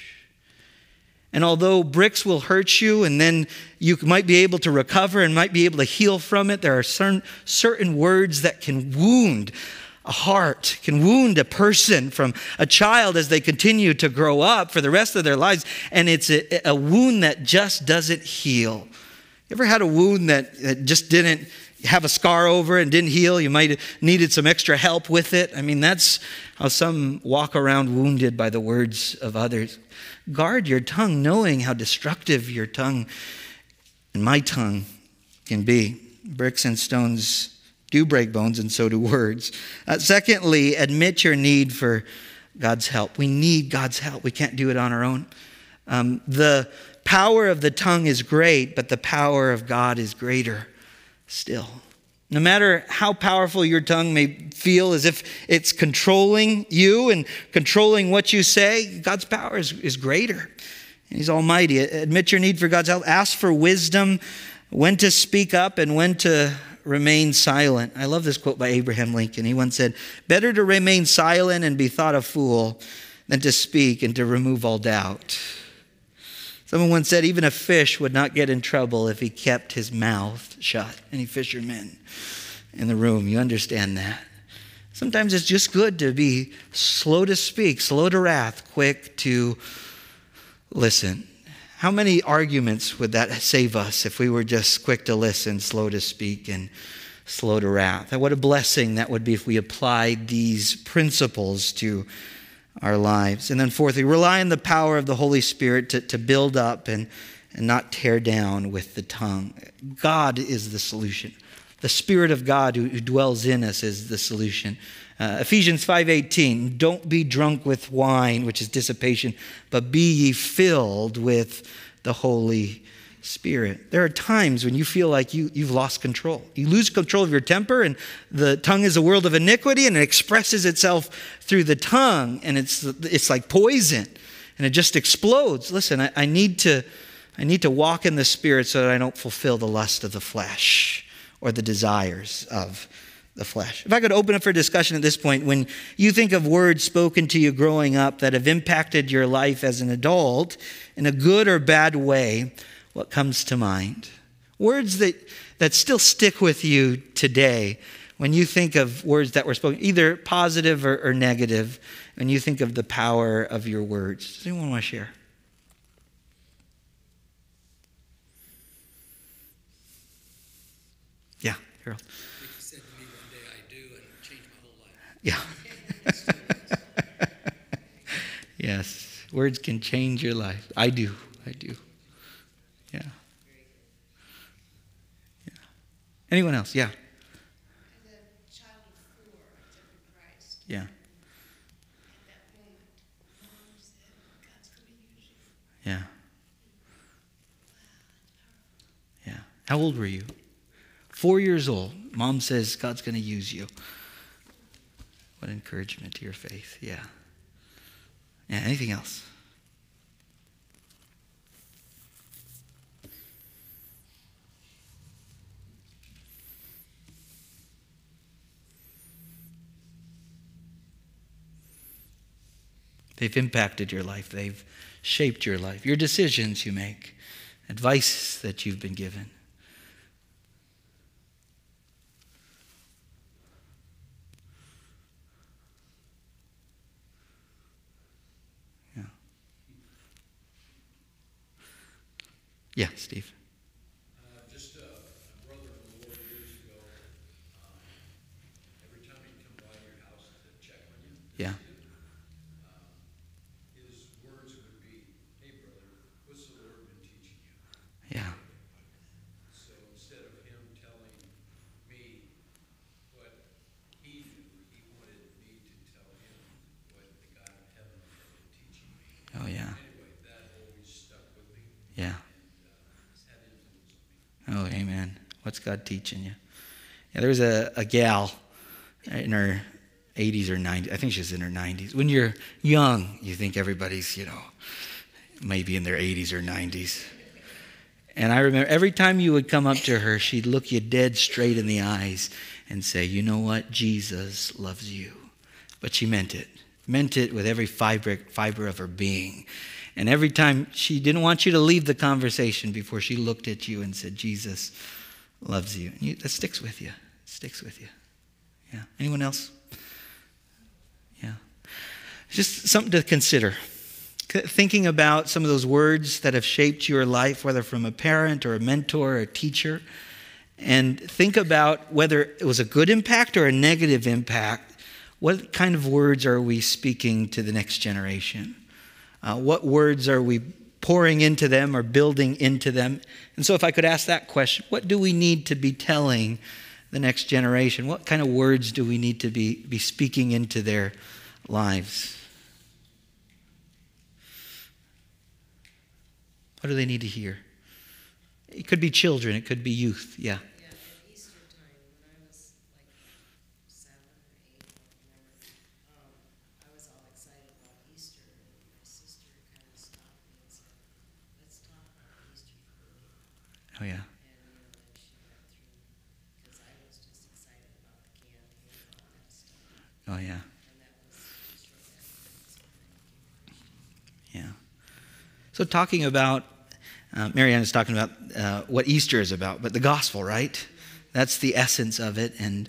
And although bricks will hurt you and then you might be able to recover and might be able to heal from it, there are certain, certain words that can wound a heart, can wound a person from a child as they continue to grow up for the rest of their lives. And it's a, a wound that just doesn't heal. You ever had a wound that, that just didn't have a scar over and didn't heal? You might have needed some extra help with it. I mean, that's how some walk around wounded by the words of others. Guard your tongue, knowing how destructive your tongue and my tongue can be. Bricks and stones do break bones, and so do words. Uh, secondly, admit your need for God's help. We need God's help. We can't do it on our own. Um, the power of the tongue is great, but the power of God is greater still. No matter how powerful your tongue may feel as if it's controlling you and controlling what you say, God's power is, is greater. He's almighty. Admit your need for God's help. Ask for wisdom when to speak up and when to remain silent. I love this quote by Abraham Lincoln. He once said, Better to remain silent and be thought a fool than to speak and to remove all doubt. Someone once said, Even a fish would not get in trouble if he kept his mouth shut. Any fishermen in the room, you understand that. Sometimes it's just good to be slow to speak, slow to wrath, quick to listen. How many arguments would that save us if we were just quick to listen, slow to speak, and slow to wrath? And what a blessing that would be if we applied these principles to our lives. And then, fourthly, rely on the power of the Holy Spirit to, to build up and, and not tear down with the tongue. God is the solution. The Spirit of God who, who dwells in us is the solution. Uh, Ephesians 5:18, don't be drunk with wine, which is dissipation, but be ye filled with the Holy Spirit. There are times when you feel like you, you've lost control. You lose control of your temper, and the tongue is a world of iniquity, and it expresses itself through the tongue, and it's, it's like poison, and it just explodes. Listen, I, I need to, I need to walk in the Spirit so that I don't fulfill the lust of the flesh or the desires of the flesh. If I could open up for discussion at this point, when you think of words spoken to you growing up that have impacted your life as an adult in a good or bad way, what comes to mind? Words that, that still stick with you today when you think of words that were spoken, either positive or, or negative, when you think of the power of your words. Does anyone want to share? Yeah, Harold. Yeah. yes, words can change your life. I do. I do. Yeah. Yeah. Anyone else? Yeah. As a child of four, I accepted Christ. Yeah. At that moment, mom said, God's going else? use you. Yeah. Yeah. How old were you? Four years old. Mom says God's going to use you. What encouragement to your faith. Yeah. Yeah. Anything else? They've impacted your life. They've shaped your life. Your decisions you make, advice that you've been given. Yeah. Yeah, Steve. Uh, just a, a brother in the Lord years ago, um, every time he'd come by your house to check on you, Yeah. um, his words would be, hey, brother, what's the Lord been teaching you? Yeah. So instead of him telling me what he knew, he wanted me to tell him what the God of heaven had been teaching me. Oh, yeah. Anyway, that always stuck with me Yeah. and uh, has had influence on me. Oh, amen. What's God teaching you? Yeah, there was a, a gal in her 80s or 90s. I think she's in her 90s. When you're young, you think everybody's, you know, maybe in their 80s or 90s. And I remember every time you would come up to her, she'd look you dead straight in the eyes and say, You know what? Jesus loves you. But she meant it, meant it with every fiber, fiber of her being. And every time she didn't want you to leave the conversation before she looked at you and said, Jesus loves you. And you that sticks with you. It sticks with you. Yeah. Anyone else? Yeah. Just something to consider. Thinking about some of those words that have shaped your life, whether from a parent or a mentor or a teacher, and think about whether it was a good impact or a negative impact. What kind of words are we speaking to the next generation? Uh, what words are we pouring into them or building into them? And so, if I could ask that question, what do we need to be telling the next generation? What kind of words do we need to be, be speaking into their lives? What do they need to hear? It could be children, it could be youth, yeah. Yeah, at Easter time, when I was like seven or eight, I don't remember, um, I was all excited about Easter, and my sister kind of stopped me and said, let's talk about Easter food. Oh, yeah. And, you know, then she went through, because I was just excited about the candy and all that stuff, Oh, yeah. and that was Easter afternoon, so thank you. Yeah. So, talking about, uh, Marianne is talking about uh, what Easter is about, but the gospel, right? That's the essence of it. And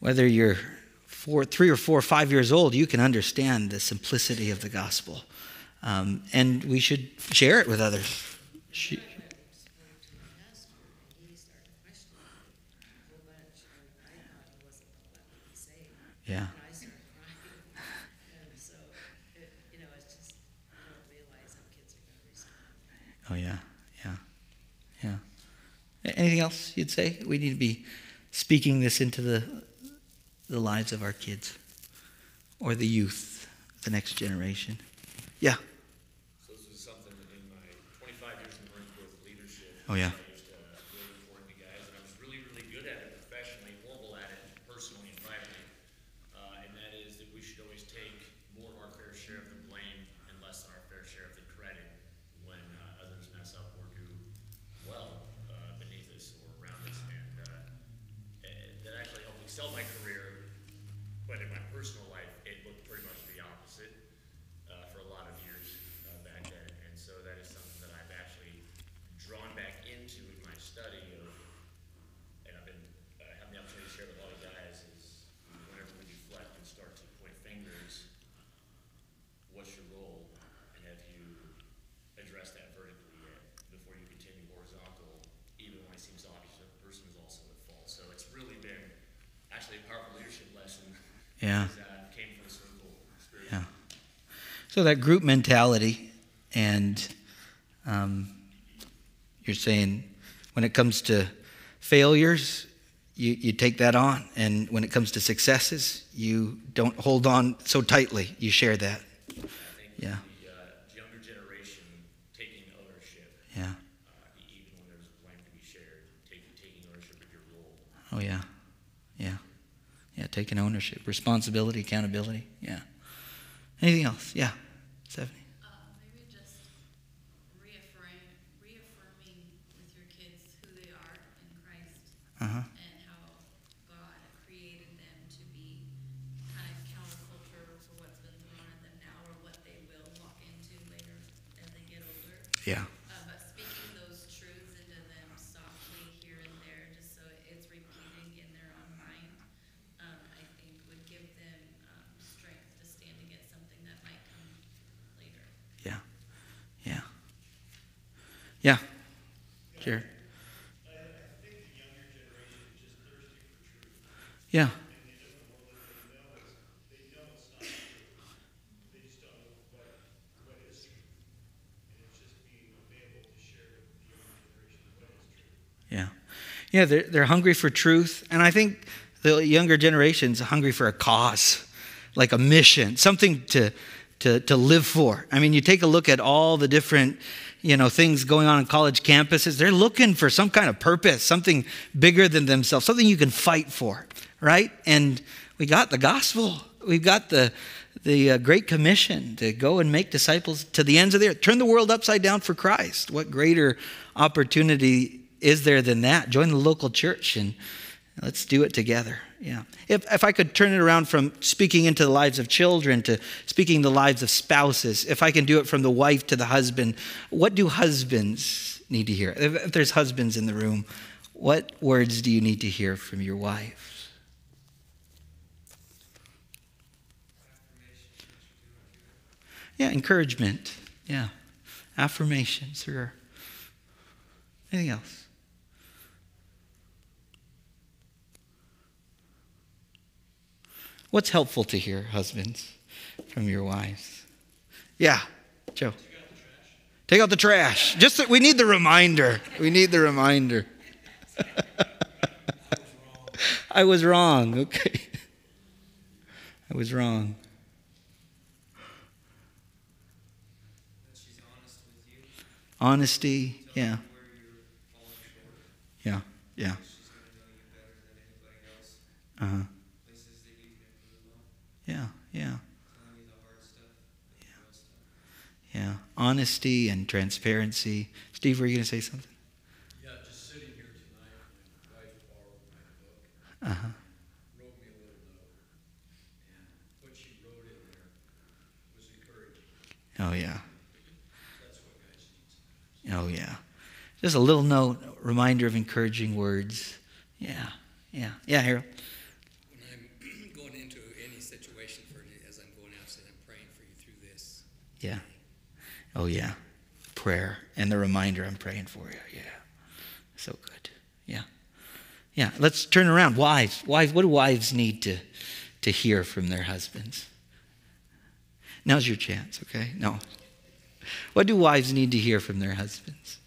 whether you're four, three or four or five years old, you can understand the simplicity of the gospel. Um, and we should share it with others. Sh- I spoke to my pastor, and he started questioning me a whole bunch, and I thought he wasn't gonna let me be saved. Yeah. And I started crying. And so, it, you know, it's just, you don't realize how kids are gonna respond. Oh, yeah. Yeah. Yeah. Anything else you'd say? We need to be speaking this into the, the lives of our kids or the youth, the next generation. Yeah. So this is something in my 25 years in Marine Corps leadership. Oh, yeah. I used to really report to guys, and I was really, really good at it professionally, horrible at it personally and privately. Uh, and that is that we should always take more of our fair share of the blame and less than our fair share of the credit when uh, others mess up or do well uh, beneath us or around us. And uh, eh, that actually helped excel my seems obvious, the person is also at fault. So it's really been actually a powerful leadership lesson. Yeah. Is, came full circle spiritually. Yeah. So that group mentality, and um, you're saying when it comes to failures, you, you take that on. And when it comes to successes, you don't hold on so tightly. You share that. Yeah. the younger generation taking ownership, Yeah. even when there's blame to be shared, taking, taking ownership of your role. Oh. Yeah. Yeah. Taking ownership, responsibility, accountability. Yeah. Anything else? Yeah. Stephanie. Uh, maybe just reaffirming, reaffirming with your kids who they are in Christ Uh huh. and how God created them to be kind of counterculture for what's been thrown at them now or what they will walk into later as they get older. Yeah. Uh, but speaking those truths into them softly here and there, just so it's repeating in their own mind, um, I think would give them um, strength to stand against something that might come later. Yeah. Yeah. Yeah. Sure. I, I think the younger generation is just thirsty for truth. Yeah. And they don't know what they know is, they know it's not true. They just don't know what, what is true. And it's just being available to share with the younger generation what is true. Yeah. Yeah, they're, they're hungry for truth. And I think the younger generation's hungry for a cause, like a mission, something to, to, to live for. I mean, you take a look at all the different, you know, things going on in college campuses. They're looking for some kind of purpose, something bigger than themselves, something you can fight for, right? And we got the gospel. We've got the, the uh, Great Commission to go and make disciples to the ends of the earth. Turn the world upside down for Christ. What greater opportunity is there than that? Join the local church and let's do it together. Yeah. If, if I could turn it around from speaking into the lives of children to speaking the lives of spouses, if I can do it from the wife to the husband, what do husbands need to hear? If, if there's husbands in the room, what words do you need to hear from your wife? Yeah, encouragement. Yeah. Affirmation, sir. Anything else? What's helpful to hear, husbands, from your wives? Yeah, Joe. Take out the trash. Just we need the reminder. We need the reminder. I was wrong. Okay. I was wrong. Honesty. Yeah. Yeah. Yeah. She's going the real. Yeah. Yeah. Honesty and transparency. Steve, were you going to say something? Yeah, just sitting here tonight, my wife borrowed my book, Uh huh. wrote me a little note. And what she wrote in there was encouraging. Oh, yeah. That's what guys need sometimes. Oh, yeah. Just a little note, reminder of encouraging words. Yeah. Yeah. Yeah, Harold. when I'm going into any situation for you, as I'm going out, say I'm praying for you through this. Yeah. Oh, yeah. Prayer and the reminder I'm praying for you. Yeah. So good. Yeah. Yeah. Let's turn around. Wives. Wives. What do wives need to, to hear from their husbands? Now's your chance, okay? No. What do wives need to hear from their husbands?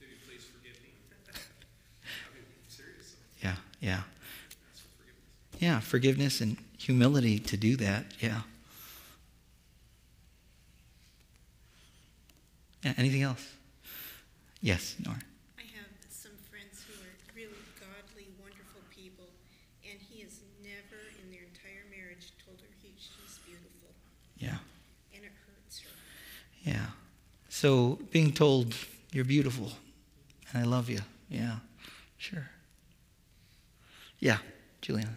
Maybe please forgive me. I mean, seriously, Yeah. Yeah. that's for forgiveness. Yeah. Forgiveness and humility to do that. Yeah. Yeah. Anything else? Yes, Nora. I have some friends who are really godly, wonderful people, and he has never in their entire marriage told her he, she's beautiful, Yeah. and it hurts her. Yeah. So being told you're beautiful and I love you. Yeah. Sure. Yeah, Juliana.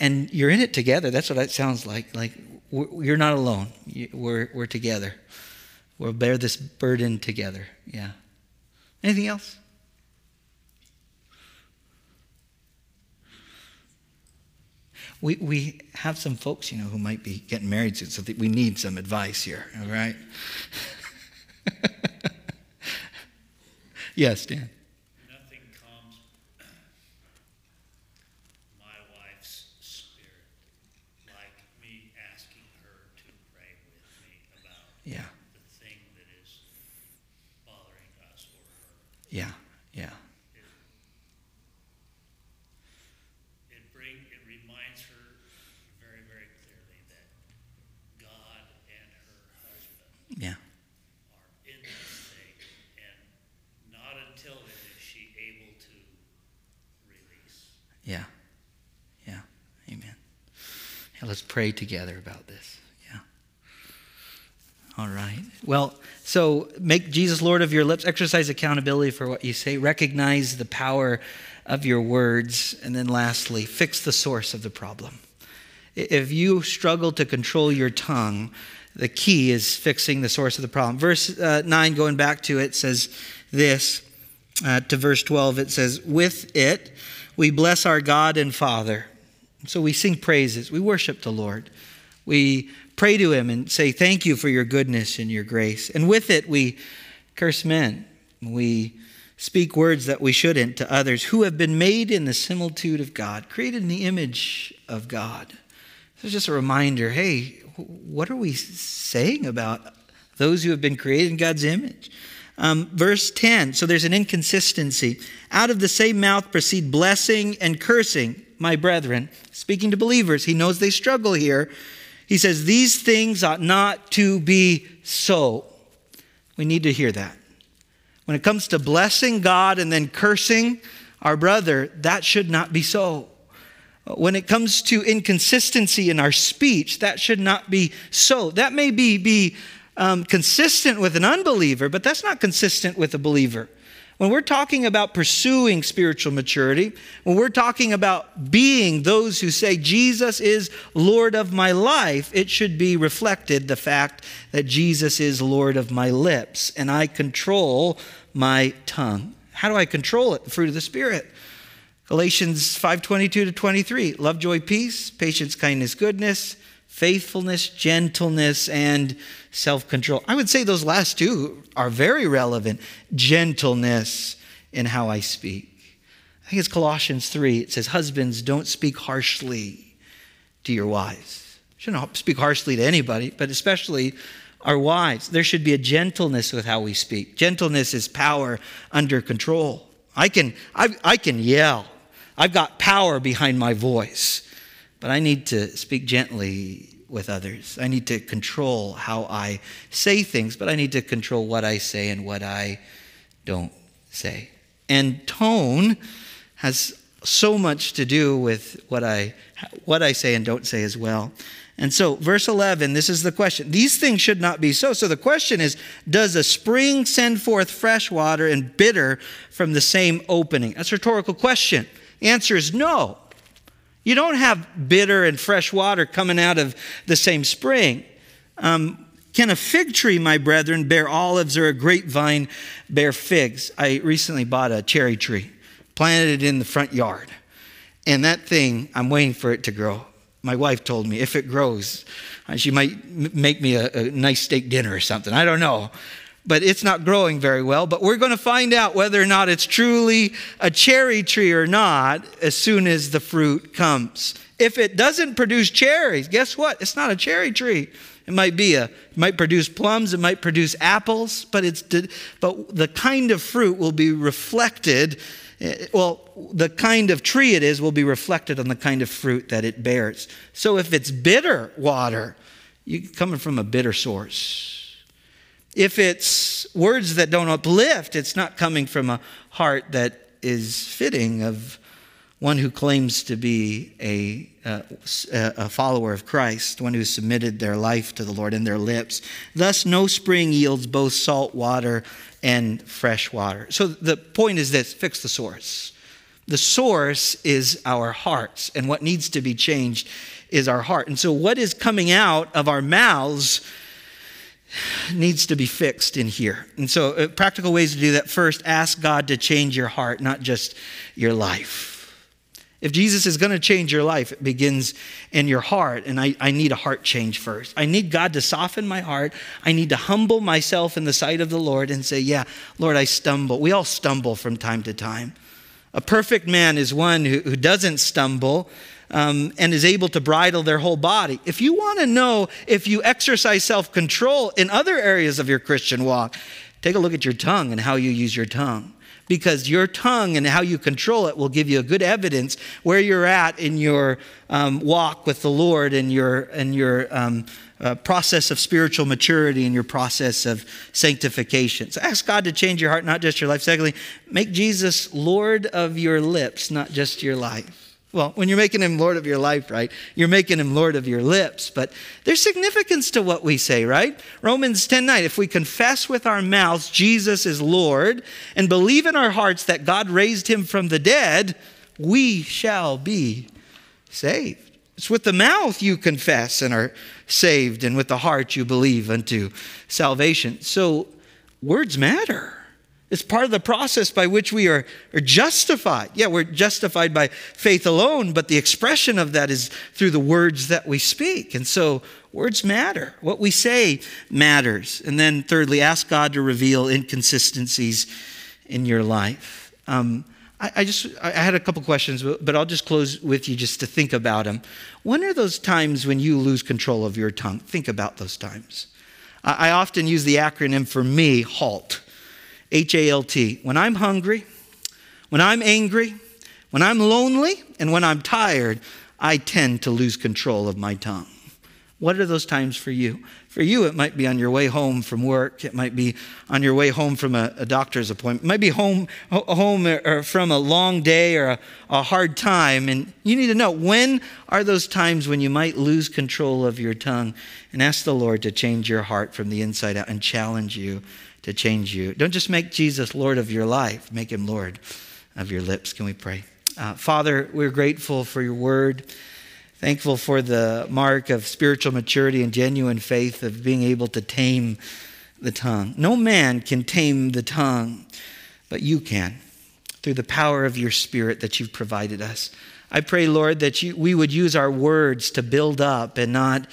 And you're in it together. That's what it sounds like. Like you're not alone. We're, we're together. We'll bear this burden together. Yeah. Anything else? We, we have some folks, you know, who might be getting married soon, so that we need some advice here, all right? yes, Dan. Nothing calms my wife's spirit like me asking her to pray with me about Yeah, the thing that is bothering us or her. yeah, yeah, It bring, it reminds her very, very clearly that God and her husband yeah, are in this thing, and not until then is she able to release. yeah, yeah. Amen. Yeah, let's pray together about this. Yeah. All right. Well, so make Jesus Lord of your lips, exercise accountability for what you say, recognize the power of your words, and then lastly, fix the source of the problem. If you struggle to control your tongue, the key is fixing the source of the problem. Verse uh, 9, going back to it, says this uh, to verse 12 it says, With it we bless our God and Father. So we sing praises, we worship the Lord. We pray to Him and say, Thank you for your goodness and your grace. And with it we curse men. We speak words that we shouldn't to others who have been made in the similitude of God, created in the image of God. So just a reminder hey, what are we saying about those who have been created in God's image? Um, verse 10 so there's an inconsistency. Out of the same mouth proceed blessing and cursing, my brethren. Speaking to believers, he knows they struggle here. He says, These things ought not to be so. We need to hear that. When it comes to blessing God and then cursing our brother, that should not be so. When it comes to inconsistency in our speech, that should not be so. That may be, be um, consistent with an unbeliever, but that's not consistent with a believer. When we're talking about pursuing spiritual maturity, when we're talking about being those who say, Jesus is Lord of my life, it should be reflected the fact that Jesus is Lord of my lips and I control my tongue. How do I control it? The fruit of the Spirit. Galatians 5:22 to 23. Love, joy, peace, patience, kindness, goodness, faithfulness, gentleness, and self-control. I would say those last two are very relevant. Gentleness in how I speak. I think it's Colossians 3. It says, Husbands, don't speak harshly to your wives. Shouldn't speak harshly to anybody, but especially our wives. There should be a gentleness with how we speak. Gentleness is power under control. I can, I, I can yell. I've got power behind my voice, but I need to speak gently with others. I need to control how I say things, but I need to control what I say and what I don't say. And tone has so much to do with what I what I say and don't say as well. And so, verse 11, this is the question. These things should not be so. So the question is Does a spring send forth fresh water and bitter from the same opening? That's a rhetorical question. Answer is no. You don't have bitter and fresh water coming out of the same spring. Um, can a fig tree, my brethren, bear olives or a grapevine bear figs? I recently bought a cherry tree, planted it in the front yard. And that thing, I'm waiting for it to grow. My wife told me if it grows, she might make me a, a nice steak dinner or something. I don't know. But it's not growing very well. But we're going to find out whether or not it's truly a cherry tree or not as soon as the fruit comes. If it doesn't produce cherries, guess what? It's not a cherry tree. It might be a, it might produce plums, it might produce apples, but it's, but the kind of fruit will be reflected Eh, well, the kind of tree it is will be reflected on the kind of fruit that it bears. So if it's bitter water, you're coming from a bitter source. If it's words that don't uplift, it's not coming from a heart that is fitting of one who claims to be a, uh, a follower of Christ, one who submitted their life to the Lord in their lips. Thus, no spring yields both salt water and fresh water. So the point is this fix the source. The source is our hearts, and what needs to be changed is our heart. And so, what is coming out of our mouths needs to be fixed in here. And so, uh, practical ways to do that first, ask God to change your heart, not just your life. If Jesus is going to change your life, it begins in your heart. And I, I need a heart change first. I need God to soften my heart. I need to humble myself in the sight of the Lord and say, Yeah, Lord, I stumble. We all stumble from time to time. A perfect man is one who, who doesn't stumble um, and is able to bridle their whole body. If you want to know if you exercise self control in other areas of your Christian walk, take a look at your tongue and how you use your tongue. Because your tongue and how you control it will give you a good evidence where you're at in your um, walk with the Lord and your, and your um, uh, process of spiritual maturity and your process of sanctification. So ask God to change your heart, not just your life. Secondly, make Jesus Lord of your lips, not just your life. Well, when you're making him Lord of your life, right, you're making him Lord of your lips. But there's significance to what we say, right? Romans 10 9. If we confess with our mouths Jesus is Lord and believe in our hearts that God raised him from the dead, we shall be saved. It's with the mouth you confess and are saved, and with the heart you believe unto salvation. So words matter. It's part of the process by which we are, are justified. Yeah, we're justified by faith alone, but the expression of that is through the words that we speak. And so words matter. What we say matters. And then, thirdly, ask God to reveal inconsistencies in your life. Um, I, just I had a couple questions, but I'll just close with you just to think about them. When are those times when you lose control of your tongue? Think about those times. I often use the acronym for me, HALT. H A L T. When I'm hungry, when I'm angry, when I'm lonely, and when I'm tired, I tend to lose control of my tongue. What are those times for you? For you, it might be on your way home from work. It might be on your way home from a, a doctor's appointment. It might be home, home or from a long day or a, a hard time. And you need to know when are those times when you might lose control of your tongue and ask the Lord to change your heart from the inside out and challenge you to change you. Don't just make Jesus Lord of your life, make him Lord of your lips. Can we pray? Uh, Father, we're grateful for your word. Thankful for the mark of spiritual maturity and genuine faith of being able to tame the tongue. No man can tame the tongue, but you can through the power of your spirit that you've provided us. I pray, Lord, that you, we would use our words to build up and not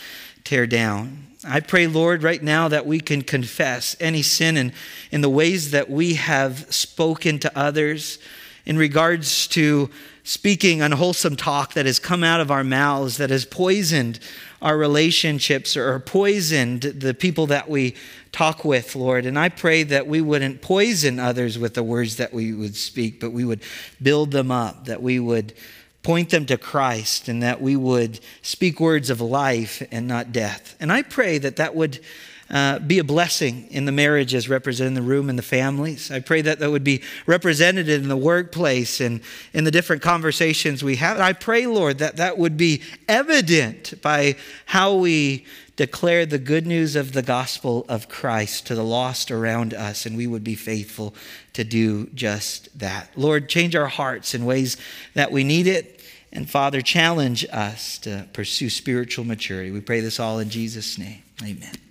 tear down. I pray, Lord, right now that we can confess any sin in, in the ways that we have spoken to others in regards to speaking unwholesome talk that has come out of our mouths that has poisoned our relationships or poisoned the people that we talk with, Lord. And I pray that we wouldn't poison others with the words that we would speak, but we would build them up, that we would point them to Christ and that we would speak words of life and not death. And I pray that that would uh, be a blessing in the marriages represented in the room and the families. I pray that that would be represented in the workplace and in the different conversations we have. I pray, Lord, that that would be evident by how we declare the good news of the gospel of Christ to the lost around us, and we would be faithful to do just that. Lord, change our hearts in ways that we need it. And Father, challenge us to pursue spiritual maturity. We pray this all in Jesus' name. Amen.